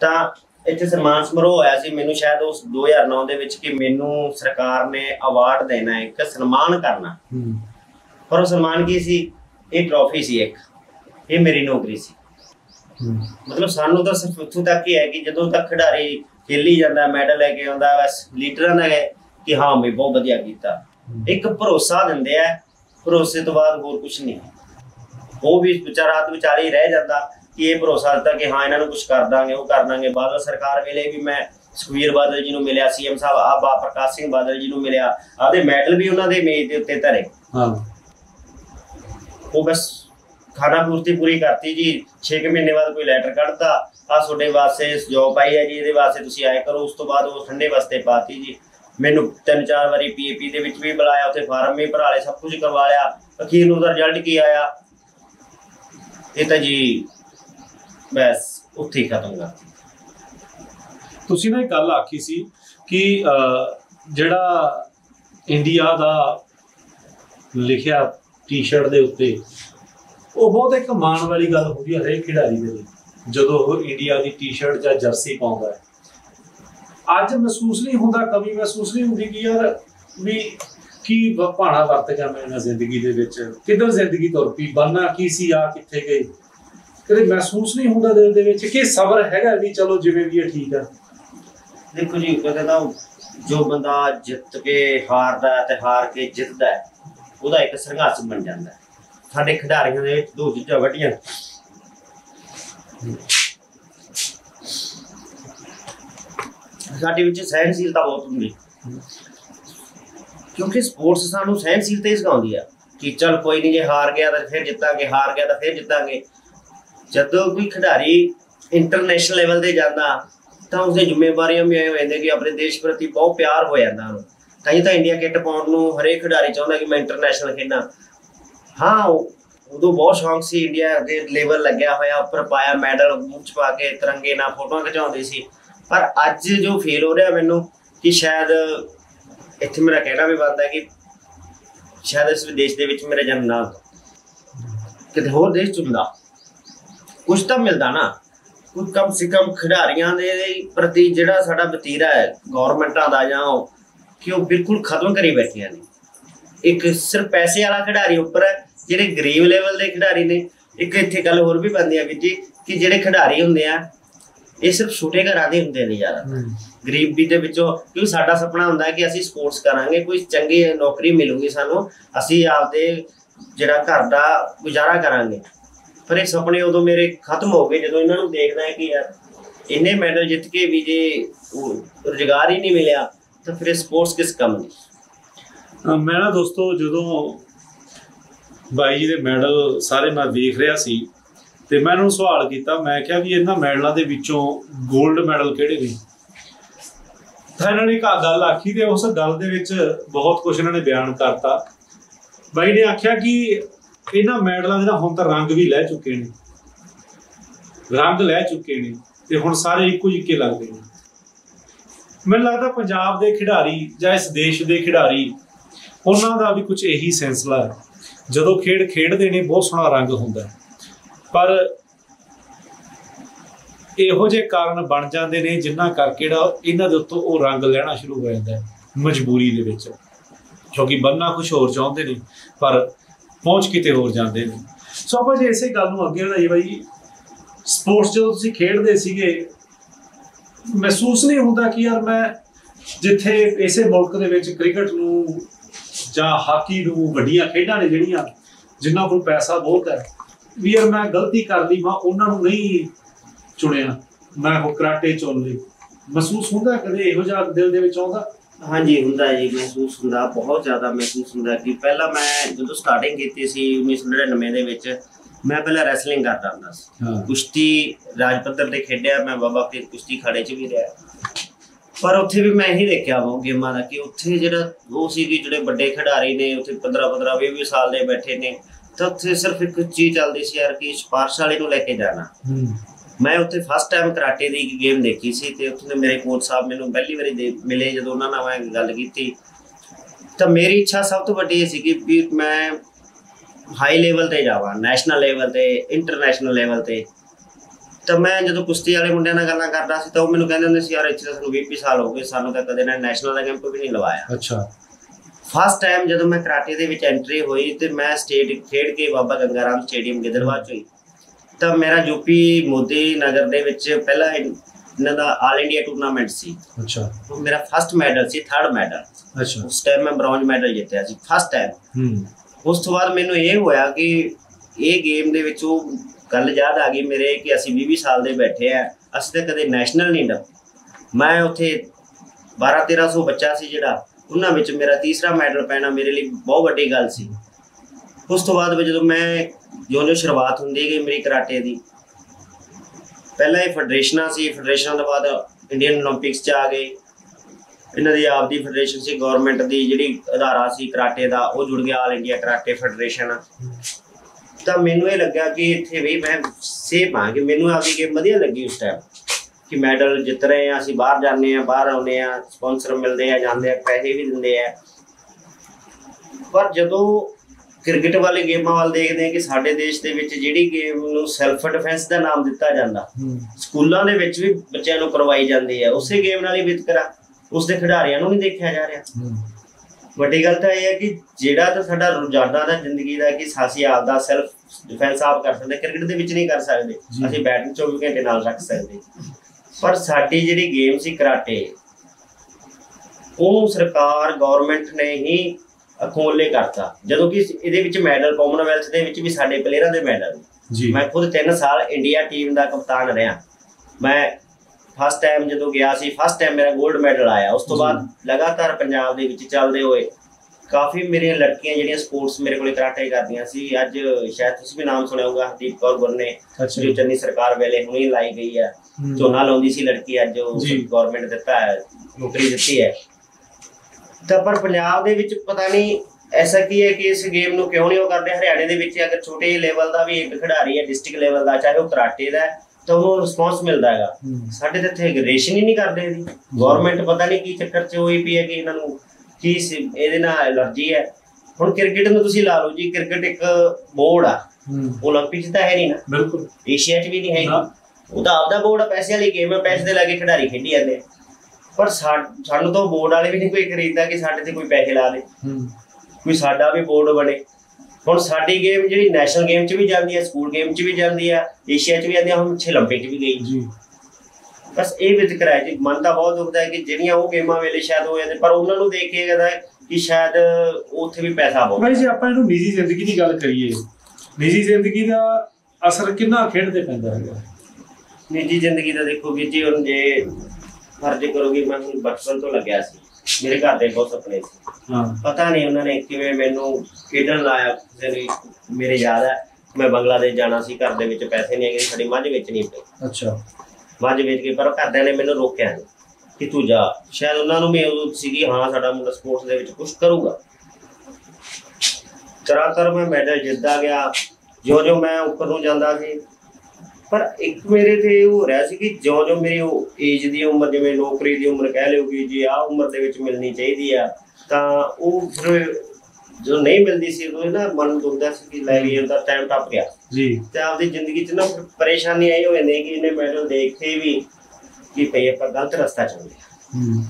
ਤਾਂ ਇੱਥੇ ਸਨਮਾਨ ਸਮਾਰੋਹ ਹੋਇਆ ਸੀ। ਮੈਨੂੰ ਸ਼ਾਇਦ ਉਸ 2009 ਦੇ ਵਿੱਚ ਕਿ ਮੈਨੂੰ ਸਰਕਾਰ ਨੇ ਅਵਾਰਡ ਦੇਣਾ ਇੱਕ ਸਨਮਾਨ ਕਰਨਾ। ਪਰ ਉਹ ਸਨਮਾਨ ਕੀ ਸੀ? ਇਹ ਟਰੋਫੀ ਸੀ ਇੱਕ। ਇਹ ਮੇਰੀ ਨੌਕਰੀ ਸੀ। ਮਤਲਬ ਸਾਨੂੰ ਤਾਂ ਸਿਰਫ ਉੱਥੋਂ ਤੱਕ ਹੀ ਹੈ ਕਿ ਜਦੋਂ ਤੱਕ ਖਿਡਾਰੀ ਖੇਲੀ ਜਾਂਦਾ ਮੈਡਲ ਲੈ ਕੇ ਆਉਂਦਾ ਬਸ ਲੀਡਰਾਂ ਦਾ ਹੈ ਕਿ ਹਾਂ ਮੈਂ ਬਹੁਤ ਵਧੀਆ ਕੀਤਾ। ਇੱਕ ਭਰੋਸਾ ਦਿੰਦੇ ਆ ਭਰੋਸੇ ਤੋਂ ਬਾਅਦ ਹੋਰ ਕੁਝ ਨਹੀਂ। ਉਹ ਵੀ ਵਿਚਾਰਾ ਹੱਥ ਵਿਚਾਰੇ ਹੀ ਰਹਿ ਜਾਂਦਾ ਕਿ ਇਹ ਭਰੋਸਾ ਦਿੱਤਾ ਕਿ ਹਾਂ ਇਹਨਾਂ ਨੂੰ ਕੁਝ ਕਰ ਦਾਂਗੇ ਉਹ ਕਰ ਦਾਂਗੇ। ਬਾਦਲ ਸਰਕਾਰ ਵੇਲੇ ਵੀ ਮੈਂ ਸੁਖਵੀਰ ਬਾਦਲ ਜੀ ਨੂੰ ਮਿਲਿਆ ਸੀਐਮ ਸਾਹਿਬ ਆਬਾ ਪ੍ਰਕਾਸ਼ ਸਿੰਘ ਬਾਦਲ ਜੀ ਨੂੰ ਮਿਲਿਆ। ਆਦੇ ਮੈਡਲ ਵੀ ਉਹਨਾਂ ਦੇ ਮੇਜ਼ ਦੇ ਉੱਤੇ ਧਰੇ। ਹਾਂ। ਉਹ ਬਸ ਖਾਣਾ ਪੂਰਤੀ ਪੂਰੀ ਕਰਤੀ ਜੀ। 6 ਮਹੀਨੇ ਬਾਅਦ ਕੋਈ ਲੈਟਰ ਕੱਢਤਾ। ਆ ਤੁਹਾਡੇ ਵਾਸਤੇ ਜੋਬ ਆਈ ਹੈ ਜੀ ਇਹਦੇ ਵਾਸਤੇ ਤੁਸੀਂ ਆਏ ਕਰੋ। ਉਸ ਤੋਂ ਬਾਅਦ ਉਹ ਠੰਡੇ ਵਾਸਤੇ ਪਾਤੀ ਜੀ। ਮੈਨੂੰ ਤਿੰਨ ਚਾਰ ਵਾਰੀ ਪੀਏਪੀ ਦੇ ਵਿੱਚ ਵੀ ਬੁਲਾਇਆ ਉੱਥੇ ਫਾਰਮ ਵੀ ਭਰਾ ਲਏ ਸਭ ਕੁਝ ਕਰਵਾ ਲਿਆ। ਅਖੀਰ ਨੂੰ ਉਹਦਾ ਰਿਜ਼ਲਟ ਕੀ ਆਇਆ? ਇਹ ਤਾਂ ਜੀ ਬਸ ਉੱਥੇ ਹੀ ਖਤਮ ਕਰਤੀ ਤੁਸੀਂ ਨਾ ਇੱਕ ਗੱਲ ਆਖੀ ਸੀ ਕਿ ਅਹ, ਜਿਹੜਾ ਇੰਡੀਆ ਦਾ ਲਿਖਿਆ ਟੀ-ਸ਼ਰਟ ਦੇ ਉੱਤੇ ਉਹ ਬਹੁਤ ਇੱਕ ਮਾਣ ਵਾਲੀ ਗੱਲ ਹੁੰਦੀ ਹੈ ਹਰੇਕ ਖਿਡਾਰੀ ਦੇ ਲਈ, ਜਦੋਂ ਉਹ ਇੰਡੀਆ ਦੀ ਟੀ-ਸ਼ਰਟ ਜਾਂ ਜਰਸੀ ਪਾਉਂਦਾ ਹੈ। ਅੱਜ ਮਹਿਸੂਸ ਨਹੀਂ ਹੁੰਦਾ, ਕਮੀ ਮਹਿਸੂਸ ਨਹੀਂ ਹੁੰਦੀ ਕਿ ਯਾਰ ਵੀ ਕੀ ਭਾਣਾ ਵਰਤ ਗਿਆ ਮੈਂ ਇਹਨਾਂ ਜ਼ਿੰਦਗੀ ਦੇ ਵਿੱਚ, ਕਿੱਧਰ ਜ਼ਿੰਦਗੀ ਤੁਰ ਪਈ, ਬੰਨਾ ਕੀ ਸੀ, ਆ ਕਿੱਥੇ ਗਈ। ਕਦੇ ਮਹਿਸੂਸ ਨਹੀਂ ਹੁੰਦਾ ਦਿਲ ਦੇ ਵਿੱਚ ਕਿ ਸਬਰ ਹੈਗਾ ਵੀ ਚਲੋ ਜਿਵੇਂ ਵੀ ਹੈ ਠੀਕ ਆ। ਦੇਖੋ ਜੀ, ਕਹਿੰਦੇ ਤਾਂ ਜੋ ਬੰਦਾ ਜਿੱਤ ਕੇ ਹਾਰਦਾ ਤੇ ਹਾਰ ਕੇ ਜਿੱਤਦਾ ਉਹਦਾ ਇੱਕ ਸੰਘਰਸ਼ ਬਣ ਜਾਂਦਾ ਸਾਡੇ ਖਿਡਾਰੀਆਂ ਦੇ ਵਿੱਚ ਦੋ ਚੀਜ਼ਾਂ ਵੱਡੀਆਂ ਸਾਡੇ ਵਿੱਚ ਸਹਿਨਸ਼ੀਲਤਾ ਬਹੁਤ ਹੁੰਦੀ। ਕਿਉਂਕਿ ਸਪੋਰਟਸ ਸਾਨੂੰ ਸਹਿਨਸ਼ੀਲਤਾ ਹੀ ਸਿਖਾਉਂਦੀ ਆ ਕਿ ਚਲ ਕੋਈ ਨਹੀਂ ਜੇ ਹਾਰ ਗਿਆ ਤਾਂ ਫਿਰ ਜਿੱਤਾਂਗੇ, ਹਾਰ ਗਿਆ ਤਾਂ ਫਿਰ ਜਿੱਤਾਂਗੇ। ਜਦੋਂ ਕੋਈ ਖਿਡਾਰੀ ਇੰਟਰਨੈਸ਼ਨਲ ਲੈਵਲ ਤੇ ਜਾਂਦਾ, ਤਾਂ ਉਸਦੇ ਜ਼ਿੰਮੇਵਾਰੀਆਂ ਵੀ ਇਹ ਹੋ ਕਿ ਆਪਣੇ ਦੇਸ਼ ਪ੍ਰਤੀ ਬਹੁਤ ਪਿਆਰ ਹੋ ਜਾਂਦਾ ਉਹਨੂੰ। ਤਾਂ ਹੀ ਤਾਂ ਇੰਡੀਆ ਕਿੱਟ ਪਾਉਣ ਨੂੰ ਹਰੇਕ ਖਿਡਾਰੀ ਚਾਹੁੰਦਾ ਕਿ ਮੈਂ ਇੰਟਰਨੈਸ਼ਨਲ ਖੇਡਾਂ। ਹਾਂ, ਉਹ- ਉਦੋਂ ਬਹੁਤ ਸ਼ੌਂਕ ਸੀ ਇੰਡੀਆ ਦੇ ਲੈਵਲ ਲੱਗਿਆ ਹੋਇਆ, ਉੱਪਰ ਪਾਇਆ ਮੈਡਲ ਮੂੰਹ ਚ ਪਾ ਕੇ ਤਿਰੰਗੇ ਨਾਲ ਫੋਟੋਆਂ ਖਿਚਾਉਂਦੇ ਸੀ। ਪਰ ਅੱਜ ਜੋ ਫੀਲ ਹੋ ਰਿਹਾ ਮੈਨੂੰ ਕਿ ਸ਼ਾਇਦ ਇੱਥੇ ਮੇਰਾ ਕਹਿਣਾ ਵੀ ਬਣਦਾ ਕਿ ਸ਼ਾਇਦ ਇਸ ਵਿਦੇਸ਼ ਦੇ ਵਿੱਚ ਮੇਰਾ ਜਨਮ ਨਾ ਕਿਤੇ ਹੋਰ ਦੇਸ਼ ਚੁਣਦਾ ਹੁੰਦਾ ਕੁਝ ਤਾਂ ਮਿਲਦਾ ਨਾ। ਕੋਈ ਕਮ ਸੇ ਕਮ ਖਿਡਾਰੀਆਂ ਦੇ ਪ੍ਰਤੀ ਜਿਹੜਾ ਸਾਡਾ ਵਤੀਰਾ ਹੈ ਗਵਰਨਮੈਂਟਾਂ ਦਾ ਜਾਂ ਉਹ, ਕਿ ਉਹ ਬਿਲਕੁਲ ਖਤਮ ਕਰੀ ਬੈਠੀਆਂ ਨੇ। ਇੱਕ ਸਿਰਫ ਪੈਸੇ ਵਾਲਾ ਖਿਡਾਰੀ ਉੱਪਰ ਹੈ ਜਿਹੜੇ ਗਰੀਬ ਲੈਵਲ ਦੇ ਖਿਡਾਰੀ ਨੇ ਇੱਕ ਇੱਥੇ ਗੱਲ ਹੋਰ ਵੀ ਪੈਂਦੀ ਆ ਵੀ ਜੀ ਕਿ ਜਿਹੜੇ ਖਿਡਾਰੀ ਹੁੰਦੇ ਆ ਇਹ ਸਿਰਫ ਛੋਟੇ ਘਰਾਂ ਦੇ ਹੁੰਦੇ ਨੇ ਜ਼ਿਆਦਾ। ਗਰੀਬੀ ਦੇ ਵਿੱਚੋਂ ਕਿਉਂਕਿ ਸਾਡਾ ਸੁਪਨਾ ਹੁੰਦਾ ਹੈ ਕਿ ਅਸੀਂ ਸਪੋਰਟਸ ਕਰਾਂਗੇ ਕੋਈ ਚੰਗੀ ਨੌਕਰੀ ਮਿਲੂਗੀ ਸਾਨੂੰ ਅਸੀਂ ਆਪਦੇ ਜਿਹੜਾ ਘਰ ਦਾ ਗੁਜ਼ਾਰਾ ਕਰਾਂਗੇ। ਪਰ ਇਹ ਸੁਪਨੇ ਉਦੋਂ ਮੇਰੇ ਖਤਮ ਹੋ ਗਏ ਜਦੋਂ ਇਹਨਾਂ ਨੂੰ ਦੇਖਦਾ ਹੈ ਕਿ ਯਾਰ ਇੰਨੇ ਮੈਡਲ ਜਿੱਤ ਕੇ ਵੀ ਜੇ ਰੁਜ਼ਗਾਰ ਹੀ ਨਹੀਂ ਮਿਲਿਆ ਤਾਂ ਫਿਰ ਸਪੋਰਟਸ ਕਿਸ ਕੰਮ ਦੀ? ਅਹ ਮੈਂ ਨਾ ਦੋਸਤੋ ਜਦੋਂ ਬਾਈ ਜੀ ਦੇ ਮੈਡਲ ਸਾਰੇ ਮੈਂ ਵੇਖ ਰਿਹਾ ਸੀ ਤੇ ਮੈਂ ਉਹਨੂੰ ਸਵਾਲ ਕੀਤਾ, ਮੈਂ ਕਿਹਾ ਵੀ ਇਹਨਾਂ ਮੈਡਲਾਂ ਦੇ ਵਿੱਚੋਂ 골ਡ ਮੈਡਲ ਕਿਹੜੇ ਨੇ? ਤਾਂ ਇਹਨਾਂ ਨੇ ਇੱਕ ਗੱਲ ਆਖੀ ਤੇ ਉਸ ਗੱਲ ਦੇ ਵਿੱਚ ਬਹੁਤ ਕੁਝ ਇਹਨਾਂ ਨੇ ਬਿਆਨ ਕਰਤਾ। ਬਾਈ ਨੇ ਆਖਿਆ ਕਿ ਇਹਨਾਂ ਮੈਡਲਾਂ ਦੇ ਨਾ ਹੁਣ ਤਾਂ ਰੰਗ ਵੀ ਲੈ ਚੁੱਕੇ ਨੇ। ਰੰਗ ਲੈ ਚੁੱਕੇ ਨੇ ਤੇ ਹੁਣ ਸਾਰੇ ਇੱਕੋ ਜਿੱਕੇ ਲੱਗਦੇ ਨੇ। ਮੈਨੂੰ ਲੱਗਦਾ ਪੰਜਾਬ ਦੇ ਖਿਡਾਰੀ ਜਾਂ ਇਸ ਦੇਸ਼ ਦੇ ਖਿਡਾਰੀ, ਉਹਨਾਂ ਦਾ ਵੀ ਕੁਝ ਇਹੀ ਸਿਲਸਿਲਾ ਹੈ। ਜਦੋਂ ਖੇਡ ਖੇਡਦੇ ਨੇ, ਬਹੁਤ ਸੋਹਣਾ ਰੰਗ ਹੁੰਦਾ ਪਰ ਇਹੋ ਜਿਹੇ ਕਾਰਨ ਬਣ ਜਾਂਦੇ ਨੇ ਜਿਨ੍ਹਾਂ ਕਰਕੇ ਜਿਹੜਾ ਇਹਨਾਂ ਦੇ ਉੱਤੋਂ ਉਹ ਰੰਗ ਲੈਣਾ ਸ਼ੁਰੂ ਹੋ ਜਾਂਦਾ ਹੈ, ਮਜਬੂਰੀ ਦੇ ਵਿੱਚ। ਕਿਉਂਕਿ ਬੰਨਾ ਕੁਝ ਹੋਰ ਚਾਹੁੰਦੇ ਨੇ, ਪਰ ਪਹੁੰਚ ਕਿਤੇ ਹੋਰ ਜਾਂਦੇ ਨੇ। ਸੋ ਆਪਾਂ ਜੇ ਇਸੇ ਗੱਲ ਨੂੰ ਅੱਗੇ ਵਧਾਈਏ ਬਾਈ, ਸਪੋਰਟਸ ਜਦੋਂ ਤੁਸੀਂ ਖੇਡਦੇ ਸੀਗੇ, ਮਹਿਸੂਸ ਨਹੀਂ ਹੁੰਦਾ ਕਿ ਯਾਰ ਮੈਂ ਜਿੱਥੇ ਇਸੇ ਮੁਲਕ ਦੇ ਵਿੱਚ ਕ੍ਰਿਕਟ ਨੂੰ ਜਾਂ ਹਾਕੀ ਨੂੰ ਵੱਡੀਆਂ ਖੇਡਾਂ ਨੇ ਜਿਹੜੀਆਂ ਜਿਨ੍ਹਾਂ ਕੋਲ ਪੈਸਾ ਬਹੁਤ ਹੈ। ਵੀ ਯਾਰ ਮੈਂ ਗਲਤੀ ਕਰ ਲਈ ਮੈਂ ਉਹਨਾਂ ਨੂੰ ਨਹੀਂ ਚੁਣਿਆ। ਮੈਂ ਉਹ ਕਰਾਟੇ ਚੁਣ ਲਈ। ਮਹਿਸੂਸ ਹੁੰਦਾ ਕਦੇ ਇਹੋ ਜਿਹਾ ਦਿਲ ਦੇ ਵਿੱਚ ਆਉਂਦਾ? ਹਾਂਜੀ ਹੁੰਦਾ ਜੀ ਮਹਿਸੂਸ ਹੁੰਦਾ ਬਹੁਤ ਜ਼ਿਆਦਾ ਮਹਿਸੂਸ ਹੁੰਦਾ ਕਿ ਪਹਿਲਾਂ ਮੈਂ ਜਦੋਂ ਸਟਾਰਟਿੰਗ ਕੀਤੀ ਸੀ 1999 ਦੇ ਵਿੱਚ ਮੈਂ ਪਹਿਲਾਂ ਰੈਸਲਿੰਗ ਕਰਦਾ ਹੁੰਦਾ ਸੀ। ਕੁਸ਼ਤੀ ਰਾਜ ਪੱਧਰ ਤੇ ਖੇਡਿਆ ਮੈਂ ਬਾਬਾ ਕੇ ਕੁਸ਼ਤੀ ਖਾੜੇ 'ਚ ਵੀ ਰਿਹਾ। ਪਰ ਉੱਥੇ ਵੀ ਮੈਂ ਇਹੀ ਦੇਖਿਆ ਉਹ ਗੇਮਾਂ ਦਾ ਕਿ ਉੱਥੇ ਜਿਹੜਾ ਉਹ ਸੀ ਕਿ ਜਿਹੜੇ ਵੱਡੇ ਖਿਡਾਰੀ ਨੇ ਉੱਥੇ 15 15 20 20 ਸਾਲ ਦੇ ਬੈਠੇ ਨੇ ਤਾਂ ਉੱਥੇ ਸਿਰਫ ਇੱਕ ਚੀਜ਼ ਚੱਲਦੀ ਸੀ ਯਾਰ ਕਿ ਸਪਾਰਸ਼ ਵਾਲੇ ਨੂੰ ਲੈ ਕੇ ਜਾਣਾ। ਮੈਂ ਉੱਥੇ ਫਸਟ ਟਾਈਮ ਕਰਾਟੇ ਦੀ ਇੱਕ ਗੇਮ ਦੇਖੀ ਸੀ ਤੇ ਉੱਥੇ ਮੇਰੇ ਕੋਚ ਸਾਹਿਬ ਮੈਨੂੰ ਪਹਿਲੀ ਵਾਰੀ ਮਿਲੇ ਜਦੋਂ ਉਹਨਾਂ ਨਾਲ ਮੈਂ ਗੱਲ ਕੀਤੀ। ਤਾਂ ਮੇਰੀ ਇੱਛਾ ਸਭ ਤੋਂ ਵੱਡੀ ਇਹ ਸੀ ਕਿ ਵੀ ਮੈਂ ਹਾਈ ਲੈਵਲ ਤੇ ਜਾਵਾਂ ਨੈਸ਼ਨਲ ਲੈਵਲ ਤੇ ਇੰਟਰਨੈਸ਼ਨਲ ਲੈਵਲ ਤੇ। ਤਾਂ ਮੈਂ ਜਦੋਂ ਕੁਸ਼ਤੀ ਵਾਲੇ ਮੁੰਡਿਆਂ ਨਾਲ ਗੱਲਾਂ ਕਰਦਾ ਸੀ ਤਾਂ ਉਹ ਮੈਨੂੰ ਕਹਿੰਦੇ ਹੁੰਦੇ ਸੀ ਯਾਰ ਇੱਥੇ ਤਾਂ ਸਾਨੂੰ 20 ਸਾਲ ਹੋ ਗਏ ਸਾਨੂੰ ਤਾਂ ਕਦੇ ਨਾ ਨੈਸ਼ਨਲ ਦਾ ਕੈਂਪ ਵੀ ਨਹੀਂ ਲਵਾਇਆ। ਅੱਛਾ। ਫਸਟ ਟਾਈਮ ਜਦੋਂ ਮੈਂ ਕਰਾਟੇ ਦੇ ਵਿੱਚ ਐਂਟਰੀ ਹੋਈ ਤੇ ਮੈਂ ਸਟੇਟ ਖੇਡ ਕੇ ਬਾਬਾ ਗੰਗਾ ਰਾਮ ਸਟੇਡੀਅਮ ਗਿੱਦੜਬਾਹ 'ਚ ਹੋਈ ਤਾਂ ਮੇਰਾ ਯੂਪੀ ਮੋਦੀ ਨਗਰ ਦੇ ਵਿੱਚ ਪਹਿਲਾ ਇਹਨਾਂ ਦਾ ਆਲ ਇੰਡੀਆ ਟੂਰਨਾਮੈਂਟ ਸੀ। ਅੱਛਾ। ਉਹ ਮੇਰਾ ਫਸਟ ਮੈਡਲ ਸੀ ਥਰਡ ਮੈਡਲ ਅੱਛਾ। ਉਸ ਟਾਈਮ ਮੈਂ ਬ੍ਰੌਂਜ ਮੈਡਲ ਜਿੱਤਿਆ ਸੀ ਫਸਟ ਟਾਈਮ ਹੂੰ। ਉਸ ਤੋਂ ਬਾਅਦ ਮੈਨੂੰ ਇਹ ਹੋਇਆ ਕਿ ਇਹ ਗੇਮ ਦੇ ਵਿੱਚ ਉਹ ਗੱਲ ਯਾਦ ਆ ਗਈ ਮੇਰੇ ਕਿ ਅਸੀਂ 20 ਸਾਲ ਦੇ ਬੈਠੇ ਆ, ਅਸੀਂ ਤਾਂ ਕਦੇ ਨੈਸ਼ਨਲ ਨਹੀਂ ਡਾ ਮੈਂ ਉੱਥੇ 12 1300 ਬੱਚਾ ਸੀ ਜਿਹੜਾ, ਉਹਨਾਂ ਵਿੱਚ ਮੇਰਾ ਤੀਸਰਾ ਮੈਡਲ ਪੈਣਾ ਮੇਰੇ ਲਈ ਬਹੁਤ ਵੱਡੀ ਗੱਲ ਸੀ। ਉਸ ਤੋਂ ਬਾਅਦ ਜਦੋਂ ਮੈਂ ਜਿਉਂ-ਜਿਉਂ ਸ਼ੁਰੂਆਤ ਹੁੰਦੀ ਗਈ ਮੇਰੀ ਕਰਾਟੇ ਦੀ, ਪਹਿਲਾਂ ਇਹ ਫੈਡਰੇਸ਼ਨਾਂ ਸੀ, ਫੈਡਰੇਸ਼ਨਾਂ ਤੋਂ ਬਾਅਦ ਇੰਡੀਅਨ 올림픽ਸ 'ਚ ਆ ਗਏ। ਇਹਨਾਂ ਦੀ ਆਪਦੀ ਫੈਡਰੇਸ਼ਨ ਸੀ, ਗਵਰਨਮੈਂਟ ਦੀ ਜਿਹੜੀ ਅਧਾਰਾ ਸੀ ਕਰਾਟੇ ਦਾ, ਉਹ ਜੁੜ ਗਿਆ, ਆਲ ਇੰਡੀਆ ਕਰਾਟੇ ਫੈਡਰੇਸ਼ਨ। ਤਾਂ ਮੈਨੂੰ ਇਹ ਲੱਗਾ ਕਿ ਇੱਥੇ ਵੀ ਮੈਂ ਸੇਫ ਹਾਂ ਕਿ ਮੈਨੂੰ ਆਪਦੀ ਗੇਮ ਵਧੀਆ ਲੱਗੀ ਉਸ ਟਾਈਮ ਕਿ ਮੈਡਲ ਜਿੱਤ ਰਹੇ ਆ ਅਸੀਂ ਬਾਹਰ ਜਾਂਦੇ ਆ ਬਾਹਰ ਆਉਂਦੇ ਆ ਸਪਾਂਸਰ ਮਿਲਦੇ ਆ ਜਾਂਦੇ ਆ ਪੈਸੇ ਵੀ ਦਿੰਦੇ ਆ। ਪਰ ਜਦੋਂ ਕ੍ਰਿਕਟ ਵਾਲੇ ਗੇਮਾਂ ਵੱਲ ਦੇਖਦੇ ਆ ਕਿ ਸਾਡੇ ਦੇਸ਼ ਦੇ ਵਿੱਚ ਜਿਹੜੀ ਗੇਮ ਨੂੰ ਸੈਲਫ ਡਿਫੈਂਸ ਦਾ ਨਾਮ ਦਿੱਤਾ ਜਾਂਦਾ ਸਕੂਲਾਂ ਦੇ ਵਿੱਚ ਵੀ ਬੱਚਿਆਂ ਨੂੰ ਕਰਵਾਈ ਜਾਂਦੀ ਹੈ ਉਸੇ ਗੇਮ ਨਾਲ ਹੀ ਵਿਤਕਰਾ ਉਸ ਦੇ ਖਿਡਾਰੀਆਂ ਨੂੰ ਨਹੀਂ ਦੇਖਿਆ ਜਾ ਰਿਹਾ। ਵੱਡੀ ਗੱਲ ਤਾਂ ਇਹ ਹੈ ਕਿ ਜਿਹੜਾ ਤਾਂ ਸਾਡਾ ਰੋਜ਼ਾਨਾ ਦਾ ਜ਼ਿੰਦਗੀ ਦਾ ਕਿ ਸਾਸੀ ਆਪ ਦਾ ਸੈਲਫ ਡਿਫੈਂਸ ਆਪ ਕਰ ਸਕਦੇ ਕ੍ਰਿਕਟ ਦੇ ਵਿੱਚ ਨਹੀਂ ਕਰ ਸਕਦੇ। ਅਸੀਂ ਬੈਟਿੰਗ 24 ਘੰਟੇ ਨਾਲ ਰੱਖ ਸਕਦੇ। ਪਰ ਸਾਡੀ ਜਿਹੜੀ ਗੇਮ ਸੀ ਕਰਾਟੇ ਉਹਨੂੰ ਸਰਕਾਰ ਗਵਰਨਮੈਂਟ ਨੇ ਹੀ ਅਖੋਲੇ ਕਰਤਾ। ਜਦੋਂ ਕਿ ਇਹਦੇ ਵਿੱਚ ਮੈਡਲ ਕਾਮਨਵੈਲਥ ਦੇ ਵਿੱਚ ਵੀ ਸਾਡੇ ਪਲੇਅਰਾਂ ਦੇ ਮੈਡਲ। ਜੀ। ਮੈਂ ਖੁਦ 3 ਸਾਲ ਇੰਡੀਆ ਟੀਮ ਦਾ ਕਪਤਾਨ ਰਿਹਾ। ਮੈਂ ਫਸਟ ਟਾਈਮ ਜਦੋਂ ਗਿਆ ਸੀ ਫਸਟ ਟਾਈਮ ਮੇਰਾ 골ਡ ਮੈਡਲ ਆਇਆ ਉਸ ਤੋਂ। ਬਾਅਦ ਲਗਾਤਾਰ ਪੰਜਾਬ ਦੇ ਵਿੱਚ ਚੱਲਦੇ ਹੋਏ ਕਾਫੀ ਮੇਰੀਆਂ ਲੜਕੀਆਂ ਜਿਹੜੀਆਂ ਸਪੋਰਟਸ ਮੇਰੇ ਕੋਲੇ ਕਰਾਟੇ ਕਰਦੀਆਂ ਸੀ ਅੱਜ ਸ਼ਾਇਦ ਤੁਸੀਂ ਵੀ ਨਾਮ ਸੁਣਿਆ ਹੋਊਗਾ ਹਰਦੀਪ ਕੌਰ ਗੁਰਨੇ ਜੋ ਚੰਨੀ ਸਰਕਾਰ ਵੇਲੇ ਹੁਣੀ ਲਾਈ ਗਈ ਹੈ। ਝੋਨਾ ਲਾਉਂਦੀ ਸੀ ਲੜਕੀ ਅੱਜ ਉਹ। ਗਵਰਨਮੈਂਟ ਦਿੱਤਾ ਹੈ ਨੌਕਰੀ ਦਿੱਤੀ ਹੈ ਤਾਂ ਪਰ ਪੰਜਾਬ ਦੇ ਵਿੱਚ ਪਤਾ ਨਹੀਂ ਐਸਾ ਕੀ ਹੈ ਕਿ ਇਸ ਗੇਮ ਨੂੰ ਕਿਉਂ ਨਹੀਂ ਉਹ ਕਰਦੇ ਹਰਿਆਣੇ ਦੇ ਵਿੱਚ ਅਗਰ ਛੋਟੇ ਲੈਵਲ ਦਾ ਵੀ ਇੱਕ ਖਿਡਾਰੀ ਹੈ ਡਿਸਟ੍ਰਿਕਟ ਲੈਵਲ ਦਾ ਚਾਹੇ ਉਹ ਕਰਾਟੇ ਦਾ ਹੈ, ਤਾਂ ਉਹਨੂੰ ਰਿਸਪੌਂਸ ਮਿਲਦਾ ਹੈਗਾ ਹੂੰ। ਸਾਡੇ ਤਾਂ ਇੱਥੇ ਰੇਸ਼ਨ ਹੀ ਨਹੀਂ ਕਰਦੇ ਇਹਦੀ ਗਵਰਨਮੈਂਟ ਪਤਾ ਨਹੀਂ ਕੀ ਚੱਕਰ 'ਚ ਹੋਈ ਪਈ ਹੈ ਕਿ ਇਹਨਾਂ ਨੂੰ ਕੀ ਸੀ- ਇਹਦੇ ਨਾਲ ਐਲਰਜੀ ਹੈ ਹੁਣ ਕ੍ਰਿਕਟ ਨੂੰ ਤੁਸੀਂ ਲਾ ਲਓ ਜੀ ਕ੍ਰਿਕਟ ਇੱਕ ਬੋਰਡ ਆ ਹੂੰ 올림픽 'ਚ ਤਾਂ ਹੈ ਨਹੀਂ ਨਾ ਬਿਲਕੁਲ ਏਸ਼ੀਆ 'ਚ ਵੀ ਨਹੀਂ ਨਾ। ਹੈਗੀ ਉਹ ਤਾਂ ਆਪਦਾ ਬੋਰਡ ਆ ਪੈਸੇ ਵਾਲੀ ਗੇਮ ਆ ਪੈਸੇ ਦੇ ਲਾ ਕੇ ਖਿਡਾਰੀ ਖੇਡੀ ਜਾਂਦੇ ਆ। ਪਰ ਸਾ- ਸਾਨੂੰ ਤਾਂ ਬੋਰਡ ਵਾਲੇ ਵੀ ਨਹੀਂ ਕੋਈ ਖਰੀਦਦਾ ਕਿ ਸਾਡੇ ਤੇ ਕੋਈ ਪੈਸੇ ਲਾ ਦੇ ਹੂੰ ਕੋਈ ਸਾਡਾ ਵੀ ਬੋਰਡ ਬਣੇ ਹੁਣ ਸਾਡੀ ਗੇਮ ਜਿਹੜੀ ਨੈਸ਼ਨਲ ਗੇਮ 'ਚ ਵੀ ਜਾਂਦੀ ਹੈ ਸਕੂਲ ਗੇਮ 'ਚ ਵੀ ਜਾਂਦੀ ਹੈ ਏਸ਼ੀਆ 'ਚ ਵੀ ਜਾਂਦੀ ਹੈ ਹੁਣ ਓਲੰਪਿਕ 'ਚ ਵੀ ਗਈ ਜੀ। ਬਸ ਇਹ ਵਿਤਕਰ ਹੈ ਜੀ ਮਨ ਤਾਂ ਬਹੁਤ ਦੁਖਦਾ ਹੈ ਕਿ ਜਿਹੜੀਆਂ ਉਹ ਗੇਮਾਂ ਵੇਲੇ ਸ਼ਾਇਦ ਹੋ ਜਾਂਦੇ ਪਰ ਉਹਨਾਂ ਨੂੰ ਦੇਖ ਕੇ ਕਹਿੰਦਾ ਕਿ ਸ਼ਾਇਦ ਉੱਥੇ ਵੀ ਪੈਸਾ ਬਹੁਤ ਭਾਈ ਜੀ ਆਪਾਂ ਇਹਨੂੰ ਨਿੱਜੀ ਜ਼ਿੰਦਗੀ ਦੀ ਗੱਲ ਕਰੀਏ ਨਿੱਜੀ ਜ਼ਿੰਦਗੀ ਦਾ ਅਸਰ ਕਿੰਨਾ ਖੇਡ ਤੇ ਪੈਂਦਾ ਹੈਗਾ? ਨਿੱਜੀ ਜ਼ਿੰਦਗੀ ਦਾ ਦੇਖੋ ਵੀਰ ਜੀ ਹੁਣ ਜੇ ਫਰਜ਼ ਕਰੋਗੇ ਮੈਂ ਹੁਣ ਬਚਪਨ ਤੋਂ ਲੱਗਿਆ ਸੀ। ਮੇਰੇ ਘਰ ਦੇ ਬਹੁਤ ਸੁਪਨੇ ਸੀ। ਹਾਂ। ਪਤਾ ਨਹੀਂ ਉਹਨਾਂ ਨੇ ਕਿਵੇਂ ਮੈਨੂੰ ਖੇਡਣ ਲਾਇਆ ਕਿਸੇ ਨੇ ਮੇਰੇ ਯਾਦ ਹੈ ਮੈਂ ਬੰਗਲਾਦੇਸ਼ ਜਾਣਾ ਸੀ ਘਰ ਦੇ ਵਿੱਚ ਪੈਸੇ ਨਹੀਂ ਹੈਗੇ ਸਾਡੀ ਮੱਝ ਵੇਚਣੀ ਪਈ ਅੱਛਾ। ਮੱਝ ਵੇਚ ਕੇ ਪਰ ਘਰਦਿਆਂ ਨੇ ਮੈਨੂੰ ਰੋਕਿਆ ਨਹੀਂ ਕਿ ਤੂੰ ਜਾ। ਸ਼ਾਇਦ ਉਹਨਾਂ ਨੂੰ ਵੀ ਉਦੋਂ ਸੀਗੀ ਹਾਂ ਸਾਡਾ ਮੁੰਡਾ ਸਪੋਰਟਸ ਦੇ ਵਿੱਚ ਕੁਝ ਕਰੂਗਾ। ਤਰਾਤਰ ਮੈਂ ਮੈਡਲ ਜਿੱਤਦਾ ਗਿਆ। ਜੋ ਜੋ ਮੈਂ ਉੱਪਰ ਨੂੰ ਜਾਂਦਾ ਸੀ ਪਰ ਇੱਕ ਮੇਰੇ ਤੇ ਹੋ ਰਿਹਾ ਸੀ ਕਿ ਜਿਉਂ ਜਿਉਂ ਮੇਰੀ ਉਹ ਏਜ ਦੀ ਉਮਰ ਜਿਵੇਂ ਨੌਕਰੀ ਦੀ ਉਮਰ ਕਹਿ ਲਿਓ ਕਿ ਜੇ ਆਹ ਉਮਰ ਦੇ ਵਿੱਚ ਮਿਲਣੀ ਚਾਹੀਦੀ ਆ ਤਾਂ ਉਹ ਫਿਰ ਜੋ ਨਹੀਂ ਮਿਲਦੀ ਸੀ ਉਹ ਨਾ ਮਨ ਦੁਖਦਾ ਸੀ ਕਿ ਲੈ ਵੀ ਇਹਦਾ ਟਾਈਮ ਟੱਪ ਗਿਆ। ਜੀ। ਤੇ ਆਪਦੀ ਜ਼ਿੰਦਗੀ 'ਚ ਨਾ ਪਰੇਸ਼ਾਨੀ ਆਈ ਹੋ ਜਾਂਦੀ ਹੈ ਕਿ ਇਹਨੇ ਮੈਡਲ ਦੇਖੇ ਵੀ ਕਿ ਭਈ ਆਪਾਂ ਗਲਤ ਰਸਤਾ ਹਾਂ। ਹੂੰ।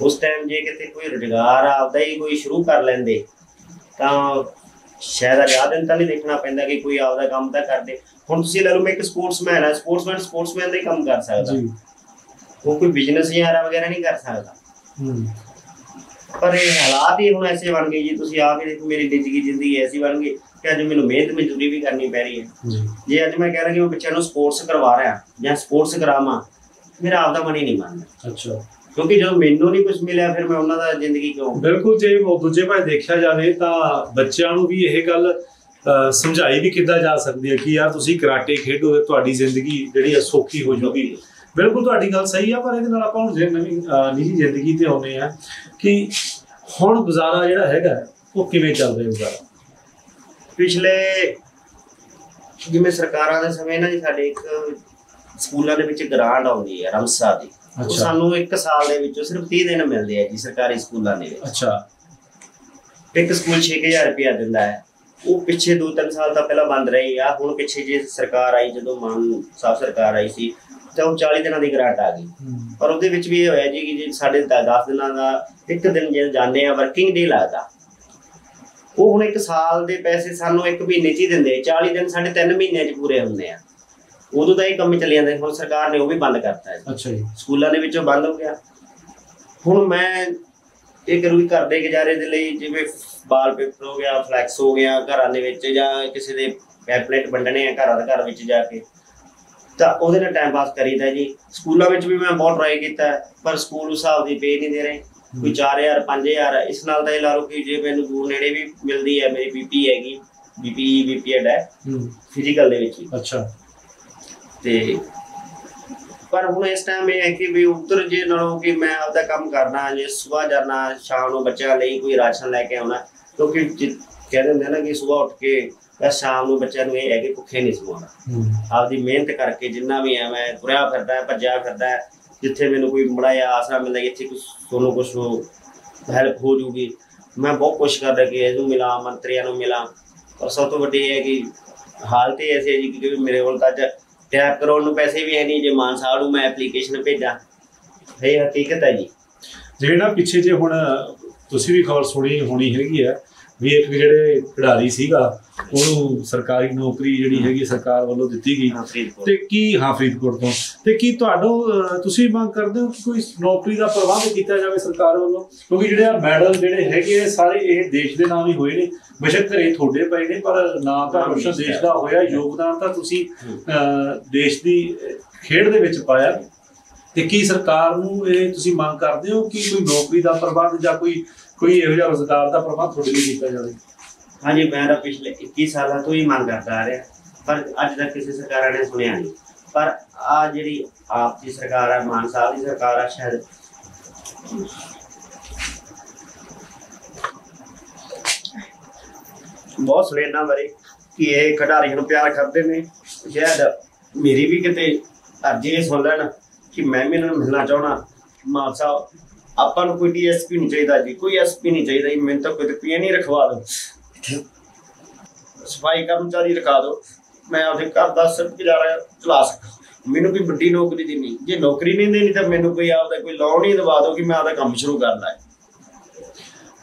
ਉਸ ਟਾਈਮ ਜੇ ਕਿਤੇ ਕੋਈ ਰੁਜ਼ਗਾਰ ਆਪਦਾ ਹੀ ਕੋਈ ਸ਼ੁਰੂ ਕਰ ਲੈਂਦੇ ਤਾਂ ਸ਼ਾਇਦ ਆਜ਼ਾਦ ਦਿਨ ਤਾਂ ਨਹੀਂ ਦੇਖਣਾ ਪੈਂਦਾ ਕਿ ਕੋਈ ਆਪਦਾ ਕੰਮ ਤਾਂ ਕਰਦੇ। ਹੁਣ ਤੁਸੀਂ ਲੈ ਲਓ ਮੈਂ ਇੱਕ ਸਪੋਰਟਸਮੈਨ ਹਾਂ ਸਪੋਰਟਸਮੈਨ ਸਪੋਰਟਸਮੈਨ ਦਾ ਹੀ ਕੰਮ ਕਰ ਸਕਦਾ। ਜੀ। ਉਹ ਕੋਈ ਬਿਜ਼ਨਸ ਯਾਰਾ ਵਗੈਰਾ ਨਹੀਂ ਕਰ ਸਕਦਾ। ਹੂੰ। ਪਰ ਇਹ ਹਾਲਾਤ ਹੀ ਹੁਣ ਐਸੇ ਬਣ ਗਏ ਜੀ ਤੁਸੀਂ ਆਪ ਹੀ ਦੇਖੋ ਮੇਰੀ ਜ਼ਿੰਦਗੀ ਜ਼ਿੰਦਗੀ ਐਸੀ ਬਣ ਗਈ ਕਿ ਅੱਜ ਮੈਨੂੰ ਮਿਹਨਤ ਮਜ਼ਦੂਰੀ ਵੀ ਕਰਨੀ ਪੈ ਰਹੀ ਹੈ। ਜੀ। ਜੇ ਅੱਜ ਮੈਂ ਕਹਿ ਰਿਹਾ ਕਿ ਮੈਂ ਬੱਚਿਆਂ ਨੂੰ ਸਪੋਰਟਸ ਕਰਵਾ ਰਿਹਾ ਜਾਂ ਸਪੋਰਟਸ ਕਰਾਵਾਂ ਮੇਰਾ ਆਪਦਾ ਮਨ ਹੀ ਨਹੀਂ ਮੰਨਦਾ। ਅੱਛਾ। ਕਿਉਂਕਿ ਜਦੋਂ ਮੈਨੂੰ ਨਹੀਂ ਕੁਝ ਮਿਲਿਆ ਫਿਰ ਮੈਂ ਉਹਨਾਂ ਦਾ ਜ਼ਿੰਦਗੀ ਕਿਉਂ? ਬਿਲਕੁਲ ਜੇ ਉਹ ਦੂਜੇ ਪਾਸੇ ਦੇਖਿਆ ਜਾਵੇ ਤਾਂ ਬੱਚਿਆਂ ਨੂੰ ਵੀ ਇਹ ਗੱਲ ਸਮਝਾਈ ਵੀ ਕਿੱਦਾਂ ਜਾ ਸਕਦੀ ਹੈ ਕਿ ਯਾਰ ਤੁਸੀਂ ਕਰਾਟੇ ਖੇਡੋਗੇ ਤੁਹਾਡੀ ਜ਼ਿੰਦਗੀ ਜਿਹੜੀ ਸੌਖੀ ਹੋ ਜਾਊਗੀ। ਬਿਲਕੁਲ ਤੁਹਾਡੀ ਗੱਲ ਸਹੀ ਆ ਪਰ ਇਹਦੇ ਨਾਲ ਆਪਾਂ ਹੁਣ ਜੇ ਨਵੀਂ ਨਿੱਜੀ ਜ਼ਿੰਦਗੀ ਤੇ ਆਉਨੇ ਆ ਕਿ ਹੁਣ ਗੁਜ਼ਾਰਾ ਜਿਹੜਾ ਹੈਗਾ ਉਹ ਕਿਵੇਂ ਚੱਲ ਰਿਹਾ ਗੁਜ਼ਾਰਾ? ਪਿਛਲੇ ਜਿਵੇਂ ਸਰਕਾਰਾਂ ਦੇ ਸਮੇਂ ਨਾ ਜੀ ਸਾਡੇ ਇੱਕ ਸਕੂਲਾਂ ਦੇ ਵਿੱਚ ਗ੍ਰਾਂਟ ਆਉਂਦੀ ਹੈ ਰਮਸਾ ਦੀ। ਉਹ। ਸਾਨੂੰ ਇੱਕ ਸਾਲ ਦੇ ਵਿੱਚੋਂ ਸਿਰਫ 30 ਦਿਨ ਮਿਲਦੇ ਆ ਜੀ ਸਰਕਾਰੀ ਸਕੂਲਾਂ ਦੇ ਵਿੱਚ। ਅੱਛਾ। ਇੱਕ ਸਕੂਲ 6000 ਰੁਪਇਆ ਦਿੰਦਾ ਹੈ। ਉਹ ਪਿੱਛੇ 2-3 ਸਾਲ ਤਾਂ ਪਹਿਲਾਂ ਬੰਦ ਰਹੀ ਆ ਹੁਣ ਪਿੱਛੇ ਜੇ ਸਰਕਾਰ ਆਈ ਜਦੋਂ ਮਾਨ ਸਾਹਿਬ ਸਰਕਾਰ ਆਈ ਸੀ ਤਾਂ ਉਹ 40 ਦਿਨਾਂ ਦੀ ਗ੍ਰਾਂਟ ਆ ਗਈ। ਪਰ ਉਹਦੇ ਵਿੱਚ ਵੀ ਇਹ ਹੋਇਆ ਜੀ ਕਿ ਜੇ ਸਾਡੇ 10 ਦਿਨਾਂ ਦਾ ਇੱਕ ਦਿਨ ਜੇ ਜਾਂਦੇ ਆ ਵਰਕਿੰਗ ਡੇ ਲੱਗਦਾ। ਉਹ ਹੁਣ ਇੱਕ ਸਾਲ ਦੇ ਪੈਸੇ ਸਾਨੂੰ ਇੱਕ ਮਹੀਨੇ 'ਚ ਹੀ ਦਿੰਦੇ 40 ਦਿਨ ਸਾਡੇ 3 ਮਹੀਨਿਆਂ 'ਚ ਪੂਰੇ ਹੁੰਦੇ ਆ। ਉਦੋਂ ਤਾਂ ਇਹ ਕੰਮ ਚੱਲੀ ਜਾਂਦੇ ਹੁਣ ਸਰਕਾਰ ਨੇ ਉਹ ਵੀ ਬੰਦ ਕਰਤਾ ਹੈ। ਅੱਛਾ ਜੀ। ਸਕੂਲਾਂ ਦੇ ਵਿੱਚੋਂ ਬੰਦ ਹੋ ਗਿਆ। ਹੁਣ ਮੈਂ ਇਹ ਕਰੂਗੀ ਘਰ ਦੇ ਗੁਜ਼ਾਰੇ ਦੇ ਲਈ ਜਿਵੇਂ ਬਾਲ ਪੇਪਰ ਹੋ ਗਿਆ ਫਲੈਕਸ ਹੋ ਗਿਆ ਘਰਾਂ ਦੇ ਵਿੱਚ ਜਾਂ ਕਿਸੇ ਦੇ ਪੈਪਲੇਟ ਵੰਡਣੇ ਆ ਘਰਾਂ ਦੇ ਘਰ ਵਿੱਚ ਜਾ ਕੇ ਤਾਂ ਉਹਦੇ ਨਾਲ ਟਾਈਮ ਪਾਸ ਕਰੀਦਾ ਜੀ। ਸਕੂਲਾਂ ਵਿੱਚ ਵੀ ਮੈਂ ਬਹੁਤ ਟਰਾਈ ਕੀਤਾ ਹੈ, ਪਰ ਸਕੂਲ ਉਸ ਹਿਸਾਬ ਦੀ ਪੇ ਨਹੀਂ ਦੇ ਰਹੇ। ਕੋਈ 4000 5000 ਇਸ ਨਾਲ ਤਾਂ ਇਹ ਲਾ ਲਓ ਕਿ ਜੇ ਮੈਨੂੰ ਦੂਰ ਨੇੜੇ ਵੀ ਮਿਲਦੀ ਹੈ ਮੇਰੀ ਬੀਪੀ ਹੈਗੀ ਬੀਪੀ ਬੀਪੀਐਡ ਹੈ ਹੂੰ। ਫਿਜ਼ੀਕਲ ਦੇ ਵਿੱਚ ਵੀ ਅੱਛਾ। ਤੇ ਪਰ ਹੁਣ ਇਸ ਟਾਈਮ ਇਹ ਹੈ ਕਿ ਵੀ ਉੱਧਰ ਜੇ ਨਾਲੋਂ ਕਿ ਮੈਂ ਆਪਦਾ ਕੰਮ ਕਰਨਾ ਜੇ ਸਵੇਰ ਜਾਣਾ ਸ਼ਾਮ ਨੂੰ ਬੱਚਿਆਂ ਲਈ ਕੋਈ ਰਾਸ਼ਨ ਲੈ ਕੇ ਆਉਣਾ ਕਿਉਂਕਿ ਜਿ- ਕਹਿ ਦਿੰਦੇ ਆ ਨਾ ਕਿ ਸਵੇਰ ਉੱਠ ਕੇ ਬਸ ਸ਼ਾਮ ਨੂੰ ਬੱਚਿਆਂ ਨੂੰ ਇਹ ਹੈ ਕਿ ਭੁੱਖੇ ਨਹੀਂ ਸੌਣਾ। ਹੂੰ। ਆਪਦੀ ਮਿਹਨਤ ਕਰਕੇ ਜਿੰਨਾ ਵੀ ਹੈ ਮੈਂ ਤੁਰਿਆ ਫਿਰਦਾ ਭੱਜਿਆ ਫਿਰਦਾ ਜਿੱਥੇ ਮੈਨੂੰ ਕੋਈ ਬੜਾ ਆਸਰਾ ਮਿਲਦਾ ਇੱਥੇ ਕੁਛ ਤੁਹਾਨੂੰ ਕੁਛ ਹੈਲਪ ਹੋ ਜੂਗੀ। ਮੈਂ ਬਹੁਤ ਕੋਸ਼ਿਸ਼ ਕਰਦਾ ਕਿ ਇਹਨੂੰ ਮਿਲਾਂ ਮੰਤਰੀਆਂ ਨੂੰ ਮਿਲਾਂ ਪਰ ਸਭ ਤੋਂ ਵੱਡੀ ਇਹ ਹੈ ਕਿ ਹਾਲਤ ਹੀ ਐਸੀ ਹੈ ਜੀ ਕਿ ਮੇਰੇ ਕੋਲ ਤਾਂ ਅੱਜ ਟੈਪ ਕਰਾਉਣ ਨੂੰ ਪੈਸੇ ਵੀ ਹੈ ਨਹੀਂ ਜੇ ਮਾਨ ਸਾਹਿਬ ਨੂੰ ਮੈਂ ਐਪਲੀਕੇਸ਼ਨ ਭੇਜਾਂ। ਇਹ ਹਕੀਕਤ ਹੈ ਜੀ। ਜਿਹੜੇ ਨਾ ਪਿੱਛੇ ਜੇ ਹੁਣ ਤੁਸੀਂ ਵੀ ਖਬਰ ਸੁਣੀ ਹੋਣੀ ਹੈਗੀ ਹੈ ਵੀ ਇੱਕ ਜਿਹੜੇ ਖਿਡਾਰੀ ਸੀਗਾ ਉਹਨੂੰ ਸਰਕਾਰੀ ਨੌਕਰੀ ਜਿਹੜੀ ਹੈਗੀ ਸਰਕਾਰ ਵੱਲੋਂ ਦਿੱਤੀ ਗਈ। ਤੇ ਕੀ ਹਾਂ ਫਰੀਦਕੋਟ ਤੋਂ। ਤੇ ਕੀ ਤੁਹਾਨੂੰ ਤੁਸੀਂ ਮੰਗ ਕਰਦੇ ਹੋ ਕਿ ਕੋਈ ਨੌਕਰੀ ਦਾ ਪ੍ਰਬੰਧ ਕੀਤਾ ਜਾਵੇ ਸਰਕਾਰ ਵੱਲੋਂ? ਕਿਉਂਕਿ ਜਿਹੜੇ ਆ ਮੈਡਲ ਜਿਹੜੇ ਹੈਗੇ ਆ ਸਾਰੇ ਇਹ ਦੇਸ਼ ਦੇ ਨਾਮ ਹੀ ਹੋਏ ਨੇ। ਬੇਸ਼ੱਕ ਘਰੇ ਤੁਹਾਡੇ ਪਏ ਨੇ ਪਰ ਨਾਂ ਤਾਂ ਰੋਸ਼ਨ ਦੇਸ਼ ਦਾ ਹੋਇਆ ਯੋਗਦਾਨ ਤਾਂ ਤੁਸੀਂ ਦੇਸ਼ ਦੀ ਖੇਡ ਦੇ ਵਿੱਚ ਪਾਇਆ। ਤੇ ਕੀ ਸਰਕਾਰ ਨੂੰ ਇਹ ਤੁਸੀਂ ਮੰਗ ਕਰਦੇ ਹੋ ਕਿ ਕੋਈ ਨੌਕਰੀ ਦਾ ਪ੍ਰਬੰਧ ਜਾਂ ਕੋਈ ਕੋਈ ਇਹੋ ਜਿਹਾ ਰੋਜ਼ਗਾਰ ਦਾ ਪ੍ਰਬੰਧ ਤੁਹਾਡੇ ਲਈ ਕੀਤਾ ਜਾਵੇ? ਹਾਂਜੀ, ਮੈਂ ਤਾਂ ਪਿਛਲੇ 21 ਸਾਲਾਂ ਤੋਂ ਹੀ ਮੰਗ ਕਰਦਾ ਆ ਰਿਹਾ। ਪਰ ਅੱਜ ਤੱਕ ਕਿਸੇ ਸਰਕਾਰਾਂ ਨੇ ਸੁਣਿਆ ਨਹੀਂ। ਪਰ ਆ ਜਿਹੜੀ ਆਪ ਦੀ ਸਰਕਾਰ ਹੈ ਮਾਨ ਸਾਹਿਬ ਦੀ ਸਰਕਾਰ ਹੈ ਸ਼ਾਇਦ ਬਹੁਤ ਸੁਣੇ ਇਹਨਾਂ ਬਾਰੇ ਕਿ ਇਹ ਖਿਡਾਰੀਆਂ ਨੂੰ ਪਿਆਰ ਕਰਦੇ ਨੇ। ਸ਼ਾਇਦ ਮੇਰੀ ਵੀ ਕਿਤੇ ਅਰਜ਼ੀ ਇਹ ਸੁਣ ਲੈਣ ਕਿ ਮੈਂ ਵੀ ਇਹਨਾਂ ਨੂੰ ਮਿਲਣਾ ਚਾਹਣਾ ਮਾਨ ਸਾਹਿਬ ਆਪਾਂ ਨੂੰ ਕੋਈ ਡੀਐਸਪੀ ਨਹੀਂ ਚਾਹੀਦਾ ਜੀ ਕੋਈ ਐਸਪੀ ਨਹੀਂ ਚਾਹੀਦਾ ਜੀ ਮੈਨੂੰ ਤਾਂ ਕੋਈ ਪੀਏ ਨਹੀਂ ਰਖਵਾ ਦਿਓ। ਸਫ਼ਾਈ ਕਰਮਚਾਰੀ ਰਖਾ ਦਿਓ ਮੈਂ ਆਪਦੇ ਘਰ ਦਾ ਸਿਰਫ ਗੁਜ਼ਾਰਾ ਚਲਾ ਸਕਾਂ ਮੈਨੂੰ ਕੋਈ ਵੱਡੀ ਨੌਕਰੀ ਦੀ ਨਹੀਂ ਜੇ ਨੌਕਰੀ ਨਹੀਂ ਦੇਣੀ ਤਾਂ ਮੈਨੂੰ ਕੋਈ ਆਪਦਾ ਕੋਈ ਲੋਨ ਹੀ ਦਵਾ ਦਿਓ ਕਿ ਮੈਂ ਆਪਦਾ ਕੰਮ ਸ਼ੁਰੂ ਕਰਨਾ ਹੈ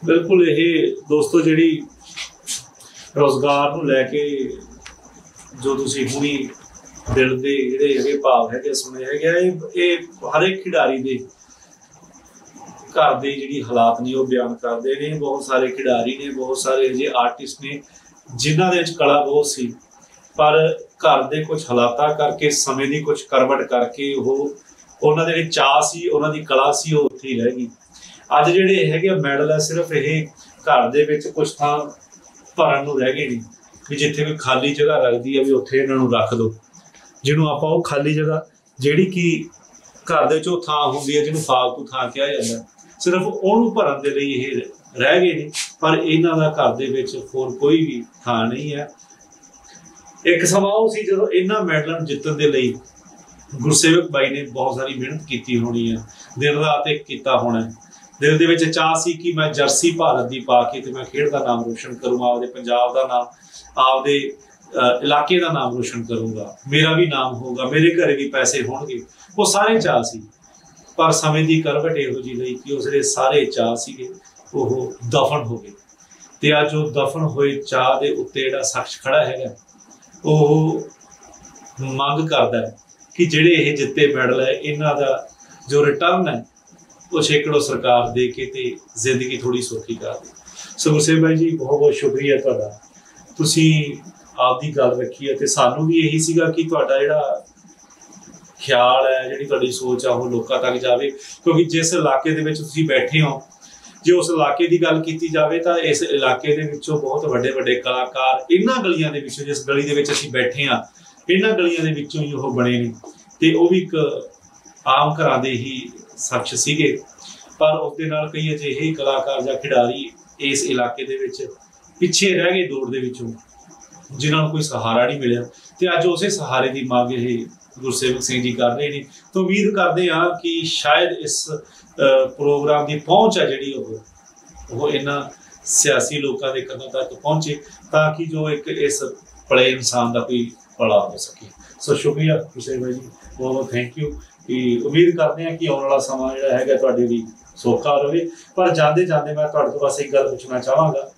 ਬਿਲਕੁਲ ਇਹ ਦੋਸਤੋ ਜਿਹੜੀ ਰੋਜ਼ਗਾਰ ਨੂੰ ਲੈ ਕੇ ਜੋ ਤੁਸੀਂ ਪੂਰੀ ਦਿਲ ਦੇ ਜਿਹੜੇ ਹੈਗੇ ਭਾਵ ਹੈਗੇ ਸੁਣੇ ਹੈਗੇ ਆ, ਇਹ ਹਰ ਇੱਕ ਖਿਡਾਰੀ ਦੇ ਘਰ ਦੇ ਜਿਹੜੀ ਹਾਲਾਤ ਨੇ ਉਹ ਬਿਆਨ ਕਰਦੇ ਨੇ, ਬਹੁਤ ਸਾਰੇ ਖਿਡਾਰੀ ਨੇ, ਬਹੁਤ ਸਾਰੇ ਅਜੇ ਆਰਟਿਸਟ ਨੇ ਜਿਨ੍ਹਾਂ ਦੇ ਵਿੱਚ ਕਲਾ ਬਹੁਤ ਸੀ। ਪਰ ਘਰ ਦੇ ਕੁਝ ਹਾਲਾਤਾਂ ਕਰਕੇ, ਸਮੇਂ ਦੀ ਕੁਝ ਕਰਵਟ ਕਰਕੇ ਉਹ ਉਹਨਾਂ ਦੇ ਜਿਹੜੇ ਚਾਹ ਸੀ, ਉਹਨਾਂ ਦੀ ਕਲਾ ਸੀ, ਉਹ ਉੱਥੇ ਹੀ ਰਹਿ ਗਈ। ਅੱਜ ਜਿਹੜੇ ਹੈਗੇ ਮੈਡਲ ਆ, ਸਿਰਫ ਇਹ ਘਰ ਦੇ ਵਿੱਚ ਕੁਝ ਥਾਂ ਭਰਨ ਨੂੰ ਰਹਿ ਗਏ ਨੇ ਵੀ ਜਿੱਥੇ ਕੋਈ ਖਾਲੀ ਜਗ੍ਹਾ ਲੱਗਦੀ ਹੈ ਵੀ ਉੱਥੇ ਇਹਨਾਂ ਨੂੰ ਰੱਖ ਦਿਓ ਜਿਹਨੂੰ ਆਪਾਂ ਉਹ ਖਾਲੀ ਜਗ੍ਹਾ, ਜਿਹੜੀ ਕਿ ਘਰ ਦੇ ਵਿੱਚੋਂ ਥਾਂ ਹੁੰਦੀ ਹੈ ਜਿਹਨੂੰ ਫਾਲਤੂ ਥਾਂ ਕਿਹਾ ਜਾਂਦਾ। ਸਿਰਫ ਉਹਨੂੰ ਭਰਨ ਦੇ ਲਈ ਇਹ ਰਹਿ ਗਏ ਨੇ, ਪਰ ਇਹਨਾਂ ਦਾ ਘਰ ਦੇ ਵਿੱਚ ਹੋਰ ਕੋਈ ਵੀ ਥਾਂ ਨਹੀਂ ਹੈ। ਇੱਕ ਸਮਾਂ ਉਹ ਸੀ ਜਦੋਂ ਇਹਨਾਂ ਮੈਡਲਾਂ ਨੂੰ ਜਿੱਤਣ ਦੇ ਲਈ ਗੁਰਸੇਵਕ ਬਾਈ ਨੇ ਬਹੁਤ ਸਾਰੀ ਮਿਹਨਤ ਕੀਤੀ ਹੋਣੀ ਹੈ, ਦਿਨ ਰਾਤ ਇੱਕ ਕੀਤਾ ਹੋਣਾ ਦਿਲ ਦੇ ਵਿੱਚ ਚਾਹ ਸੀ ਕਿ ਮੈਂ ਜਰਸੀ ਭਾਰਤ ਦੀ ਪਾ ਕੇ ਤੇ ਮੈਂ ਖੇਡ ਦਾ ਨਾਮ ਰੋਸ਼ਨ ਕਰੂੰਗਾ, ਆਪਦੇ ਪੰਜਾਬ ਦਾ ਨਾਮ, ਆਪਦੇ ਇਲਾਕੇ ਦਾ ਨਾਮ ਰੋਸ਼ਨ ਕਰੂੰਗਾ। ਮੇਰਾ ਵੀ ਨਾਮ ਹੋਊਗਾ, ਮੇਰੇ ਘਰੇ ਵੀ ਪੈਸੇ ਹੋਣਗੇ। ਉਹ ਸਾਰੇ ਚਾਹ ਸੀ। ਪਰ ਸਮੇਂ ਦੀ ਕਰਵਟ ਇਹੋ ਜਿਹੀ ਲਈ ਕਿ ਉਸਦੇ ਸਾਰੇ ਚਾਹ ਸੀਗੇ, ਉਹ ਦਫਨ ਹੋ ਗਏ। ਤੇ ਅੱਜ ਉਹ ਦਫਨ ਹੋਏ ਚਾਹ ਦੇ ਉੱਤੇ ਜਿਹੜਾ ਸ਼ਖਸ ਖੜਾ ਹੈਗਾ, ਉਹ ਮੰਗ ਕਰਦਾ ਹੈ ਕਿ ਜਿਹੜੇ ਇਹ ਜਿੱਤੇ ਮੈਡਲ ਹੈ, ਇਹਨਾਂ ਦਾ ਜੋ ਰਿਟਰਨ ਹੈ, ਉਹ ਛੇਕੜੋ ਸਰਕਾਰ ਦੇ ਕੇ ਤੇ ਜ਼ਿੰਦਗੀ ਥੋੜੀ ਸੌਖੀ ਕਰ ਦੇ। ਸੋ ਗੁਰਸੇਵ ਭਾਈ ਜੀ, ਬਹੁਤ ਬਹੁਤ ਸ਼ੁਕਰੀਆ ਤੁਹਾਡਾ। ਤੁਸੀਂ ਆਪਦੀ ਗੱਲ ਰੱਖੀ ਹੈ ਤੇ ਸਾਨੂੰ ਵੀ ਇਹੀ ਸੀਗਾ ਕਿ ਤੁਹਾਡਾ ਜਿਹੜਾ ਖਿਆਲ ਹੈ, ਜਿਹੜੀ ਤੁਹਾਡੀ ਸੋਚ ਆ, ਉਹ ਲੋਕਾਂ ਤੱਕ ਜਾਵੇ। ਕਿਉਂਕਿ ਜਿਸ ਇਲਾਕੇ ਦੇ ਵਿੱਚ ਤੁਸੀਂ ਬੈਠੇ ਹੋ, ਜੇ ਉਸ ਇਲਾਕੇ ਦੀ ਗੱਲ ਕੀਤੀ ਜਾਵੇ ਤਾਂ ਇਸ ਇਲਾਕੇ ਦੇ ਵਿੱਚੋਂ ਬਹੁਤ ਵੱਡੇ ਵੱਡੇ ਕਲਾਕਾਰ ਇਹਨਾਂ ਗਲੀਆਂ ਦੇ ਵਿੱਚੋਂ, ਜਿਸ ਗਲੀ ਦੇ ਵਿੱਚ ਅਸੀਂ ਬੈਠੇ ਆ ਇਹਨਾਂ ਗਲੀਆਂ ਦੇ ਵਿੱਚੋਂ ਹੀ ਉਹ ਬਣੇ ਨੇ। ਤੇ ਉਹ ਵੀ ਇੱਕ ਆਮ ਘਰਾਂ ਦੇ ਹੀ ਸ਼ਖਸ ਸੀਗੇ। ਪਰ ਉਸ ਦੇ ਨਾਲ ਕਈ ਅਜਿਹੇ ਕਲਾਕਾਰ ਜਾਂ ਖਿਡਾਰੀ ਇਸ ਇਲਾਕੇ ਦੇ ਵਿੱਚ ਪਿੱਛੇ ਰਹਿ ਗਏ ਦੌੜ ਦੇ ਵਿੱਚੋਂ, ਜਿਨ੍ਹਾਂ ਨੂੰ ਕੋਈ ਸਹਾਰਾ ਨਹੀਂ ਮਿਲਿਆ। ਤੇ ਅੱਜ ਉਸੇ ਸਹਾਰੇ ਦੀ ਮੰਗ ਇਹ ਗੁਰਸੇਵਕ ਸਿੰਘ ਜੀ ਕਰ ਰਹੇ ਨੇ। ਤਾਂ ਉਮੀਦ ਕਰਦੇ ਹਾਂ ਕਿ ਸ਼ਾਇਦ ਇਸ ਪ੍ਰੋਗਰਾਮ ਦੀ ਪਹੁੰਚ ਹੈ ਜਿਹੜੀ ਉਹ ਉਹ ਇਹਨਾਂ ਸਿਆਸੀ ਲੋਕਾਂ ਦੇ ਕੰਨਾਂ ਤੱਕ ਪਹੁੰਚੇ ਤਾਂ ਕਿ ਜੋ ਇੱਕ ਇਸ ਭਲੇ ਇਨਸਾਨ ਦਾ ਕੋਈ ਭਲਾ ਹੋ ਸਕੇ। ਸੋ ਸ਼ੁਕਰੀਆ ਗੁਰਸੇਵਕ ਜੀ, ਬਹੁਤ ਬਹੁਤ ਥੈਂਕ ਯੂ ਕਿ ਉਮੀਦ ਕਰਦੇ ਹਾਂ ਕਿ ਆਉਣ ਵਾਲਾ ਸਮਾਂ ਜਿਹੜਾ ਹੈਗਾ ਤੁਹਾਡੇ ਲਈ ਸੌਖਾ ਰਹੇ ਪਰ ਜਾਂਦੇ ਜਾਂਦੇ ਮੈਂ ਤੁਹਾਡੇ ਤੋਂ ਬਸ ਇੱਕ ਗੱਲ ਪੁੱਛਣਾ ਚਾਹਾਂਗਾ।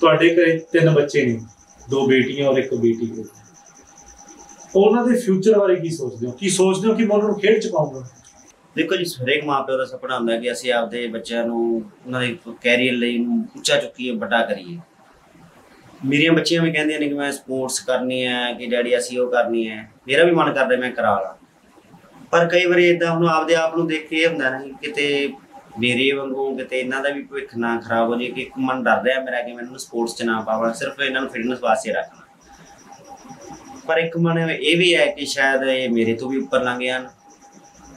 ਤੁਹਾਡੇ ਘਰੇ ਤਿੰਨ ਬੱਚੇ ਨੇ, ਦੋ ਬੇਟੀਆਂ ਔਰ ਇੱਕ ਬੇਟੀ। ਹੈ ਉਹਨਾਂ ਦੇ ਫਿਊਚਰ ਬਾਰੇ ਕੀ ਸੋਚਦੇ ਹੋ? ਕੀ ਸੋਚਦੇ ਹੋ ਕਿ ਮੈਂ ਉਹਨਾਂ ਨੂੰ ਖੇਡ ਚ ਪਾਉਂਗਾ ਦੇਖੋ ਜੀ, ਹਰੇਕ ਮਾਪਿਓ ਦਾ ਸੁਪਨਾ ਹੁੰਦਾ ਕਿ ਅਸੀਂ ਆਪਦੇ ਬੱਚਿਆਂ ਨੂੰ, ਉਹਨਾਂ ਦੇ ਕੈਰੀਅਰ ਲਈ ਉੱਚਾ ਚੁੱਕੀਏ, ਵੱਡਾ ਕਰੀਏ। ਮੇਰੀਆਂ ਬੱਚੀਆਂ ਵੀ ਕਹਿੰਦੀਆਂ ਨੇ ਕਿ ਮੈਂ ਸਪੋਰਟਸ ਕਰਨੀ ਹੈ, ਕਿ ਡੈਡੀ ਅਸੀਂ ਉਹ ਕਰਨੀ ਹੈ। ਮੇਰਾ ਵੀ ਮਨ ਕਰਦਾ ਮੈਂ ਕਰਾ ਲਾਂ। ਪਰ ਕਈ ਵਾਰੀ ਇਦਾਂ ਹੁਣ ਆਪਦੇ ਆਪ ਨੂੰ ਦੇਖ ਕੇ ਇਹ ਹੁੰਦਾ ਨਾ ਕਿਤੇ ਮੇਰੇ ਵਾਂਗੂ, ਕਿਤੇ ਇਹਨਾਂ ਦਾ ਵੀ ਭਵਿੱਖ ਨਾ ਖਰਾਬ ਹੋ ਜੇ ਕਿ ਇੱਕ ਮਨ ਡਰ ਰਿਹਾ ਮੇਰਾ ਕਿ ਮੈਂ ਸਪੋਰਟਸ 'ਚ ਨਾ ਪਾਵਾਂ, ਸਿਰਫ ਇਹਨਾਂ ਨੂੰ ਫਿਟਨੈਸ ਵਾਸਤੇ ਰੱਖਣਾ। ਪਰ ਇੱਕ ਮਨ ਇਹ ਵੀ ਹੈ ਕਿ ਸ਼ਾਇਦ ਇਹ ਮੇਰੇ ਤੋਂ ਵੀ ਉੱਪਰ ਲੰਘ ਹਨ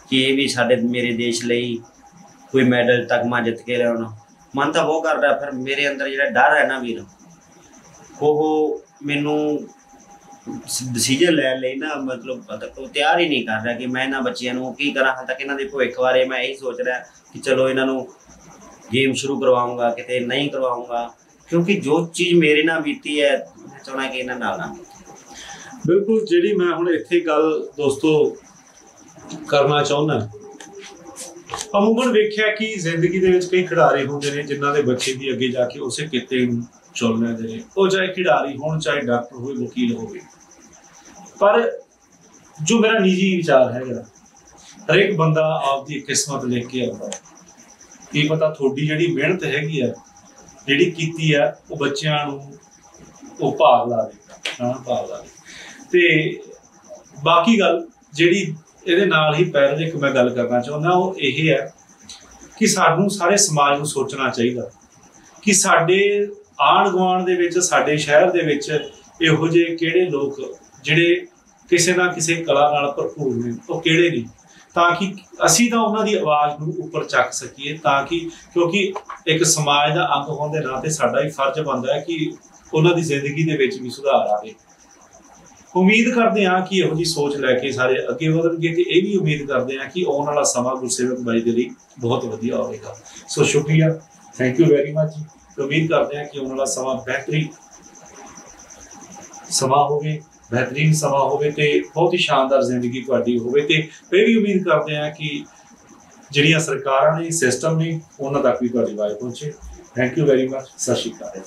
ਕਿ ਇਹ ਵੀ ਸਾਡੇ, ਮੇਰੇ ਦੇਸ਼ ਲਈ ਕੋਈ ਮੈਡਲ ਤਗਮਾ ਜਿੱਤ ਕੇ ਲਿਆਉਣ। ਮਨ ਤਾਂ ਉਹ ਕਰਦਾ ਫਿਰ ਮੇਰੇ ਅੰਦਰ ਜਿਹੜਾ ਡਰ ਹੈ ਨਾ ਵੀਰ, ਉਹ ਮੈਨੂੰ ਡਿਸੀਜਨ ਲੈਣ ਲਈ ਨਾ ਮਤਲਬ ਮਤਲਬ ਉਹ ਤਿਆਰ ਹੀ ਨਹੀਂ ਕਰ ਰਿਹਾ ਕਿ ਮੈਂ ਇਹਨਾਂ ਬੱਚਿਆਂ ਨੂੰ ਕੀ ਕਰਾਂ ਹਾਂ ਤੱਕ ਇਹਨਾਂ ਦੇ ਭਵਿੱਖ ਬਾਰੇ ਮੈਂ ਇਹੀ ਸੋਚ ਰਿਹਾ ਕਿ ਚਲੋ ਇਹਨਾਂ ਨੂੰ ਗੇਮ ਸ਼ੁਰੂ ਕਰਵਾਉਂਗਾ, ਕਿਤੇ ਨਹੀਂ ਕਰਵਾਉਂਗਾ। ਕਿਉਂਕਿ ਜੋ ਚੀਜ਼ ਮੇਰੇ ਨਾਲ ਬੀਤੀ ਹੈ, ਮੈਂ ਚਾਹਣਾ ਕਿ ਇਹਨਾਂ ਨਾਲ ਨਾ ਬਿਲਕੁਲ, ਜਿਹੜੀ ਮੈਂ ਹੁਣ ਇੱਥੇ ਗੱਲ ਦੋਸਤੋ ਕਰਨਾ ਚਾਹੁੰਦਾ। ਅਮੂਮਨ ਵੇਖਿਆ ਕਿ ਜ਼ਿੰਦਗੀ ਦੇ ਵਿੱਚ ਕਈ ਖਿਡਾਰੀ ਹੁੰਦੇ ਨੇ ਜਿਨ੍ਹਾਂ ਦੇ ਬੱਚੇ ਵੀ ਅੱਗੇ ਜਾ ਕੇ ਉਸੇ ਕਿਤੇ ਨੂੰ ਚੁਣ ਲੈਂਦੇ ਨੇ। ਉਹ ਚਾਹੇ ਖਿਡਾਰੀ ਹੋਣ, ਚਾਹੇ ਡਾਕਟਰ ਹੋਵੇ, ਵਕੀਲ ਹੋਵੇ। ਪਰ ਜੋ ਮੇਰਾ ਨਿੱਜੀ ਵਿਚਾਰ ਹੈਗਾ, ਹਰੇਕ ਬੰਦਾ ਆਪਦੀ ਕਿਸਮਤ ਲਿਖ ਕੇ ਆਉਂਦਾ ਹੈ। ਕੀ ਪਤਾ ਤੁਹਾਡੀ ਜਿਹੜੀ ਮਿਹਨਤ ਹੈਗੀ ਆ ਜਿਹੜੀ ਕੀਤੀ ਆ ਉਹ ਬੱਚਿਆਂ ਨੂੰ ਉਹ ਭਾਗ ਲਾ ਲਾਵੇ ਹਾਂ ਭਾਗ ਲਾਵੇ ਤੇ ਬਾਕੀ ਗੱਲ ਜਿਹੜੀ ਇਹਦੇ ਨਾਲ ਹੀ ਪੈਰਲ ਇੱਕ ਮੈਂ ਗੱਲ ਕਰਨਾ ਚਾਹੁੰਦਾ, ਉਹ ਇਹ ਹੈ ਕਿ ਸਾਨੂੰ ਸਾਰੇ ਸਮਾਜ ਨੂੰ ਸੋਚਣਾ ਚਾਹੀਦਾ। ਕਿ ਸਾਡੇ ਆਂਢ ਗੁਆਂਢ ਦੇ ਵਿੱਚ, ਸਾਡੇ ਸ਼ਹਿਰ ਦੇ ਵਿੱਚ ਇਹੋ ਜਿਹੇ ਕਿਹੜੇ ਲੋਕ ਜਿਹੜੇ ਕਿਸੇ ਨਾ ਕਿਸੇ ਕਲਾ ਨਾਲ ਭਰਪੂਰ ਨੇ, ਉਹ ਕਿਹੜੇ ਨੇ ਤਾਂ ਕਿ ਅਸੀਂ ਤਾਂ ਉਹਨਾਂ ਦੀ ਆਵਾਜ਼ ਨੂੰ ਉੱਪਰ ਚੱਕ ਸਕੀਏ, ਤਾਂ ਕਿ ਕਿਉਂਕਿ ਇੱਕ ਸਮਾਜ ਦਾ ਅੰਗ ਹੋਣ ਦੇ ਨਾਤੇ ਸਾਡਾ ਹੀ ਫਰਜ਼ ਬਣਦਾ ਹੈ ਕਿ ਉਹਨਾਂ ਦੀ ਜ਼ਿੰਦਗੀ ਦੇ ਵਿੱਚ ਵੀ ਸੁਧਾਰ ਆਵੇ। ਉਮੀਦ ਕਰਦੇ ਹਾਂ ਕਿ ਇਹੋ ਜੀ ਸੋਚ ਲੈ ਕੇ ਸਾਰੇ ਅੱਗੇ ਵਧਣਗੇ ਤੇ ਇਹ ਵੀ ਉਮੀਦ ਕਰਦੇ ਹਾਂ ਕਿ ਆਉਣ ਵਾਲਾ ਸਮਾਂ ਗੁਰਸੇਵਕ ਬਾਈ ਦੇ ਲਈ ਬਹੁਤ ਵਧੀਆ ਹੋਵੇਗਾ। ਸੋ ਸ਼ੁਕਰੀਆ। ਥੈਂਕ ਯੂ ਵੈਰੀ ਮਚ ਉਮੀਦ ਕਰਦੇ ਹਾਂ ਕਿ ਆਉਣ ਵਾਲਾ ਸਮਾਂ ਬਿਹਤਰੀ ਸਮਾਂ ਹੋਵੇ, ਬਿਹਤਰੀਨ ਸਮਾਂ ਹੋਵੇ ਤੇ ਬਹੁਤ ਹੀ ਸ਼ਾਨਦਾਰ ਜ਼ਿੰਦਗੀ ਤੁਹਾਡੀ ਹੋਵੇ ਤੇ ਇਹ ਵੀ ਉਮੀਦ ਕਰਦੇ ਹਾਂ ਕਿ ਜਿਹੜੀਆਂ ਸਰਕਾਰਾਂ ਨੇ ਸਿਸਟਮ ਨੇ, ਉਹਨਾਂ ਤੱਕ ਵੀ ਤੁਹਾਡੀ ਆਵਾਜ਼ ਪਹੁੰਚੇ। ਥੈਂਕ ਯੂ ਵੈਰੀ ਮੱਚ ਸਤਿ ਸ਼੍ਰੀ ਅਕਾਲ।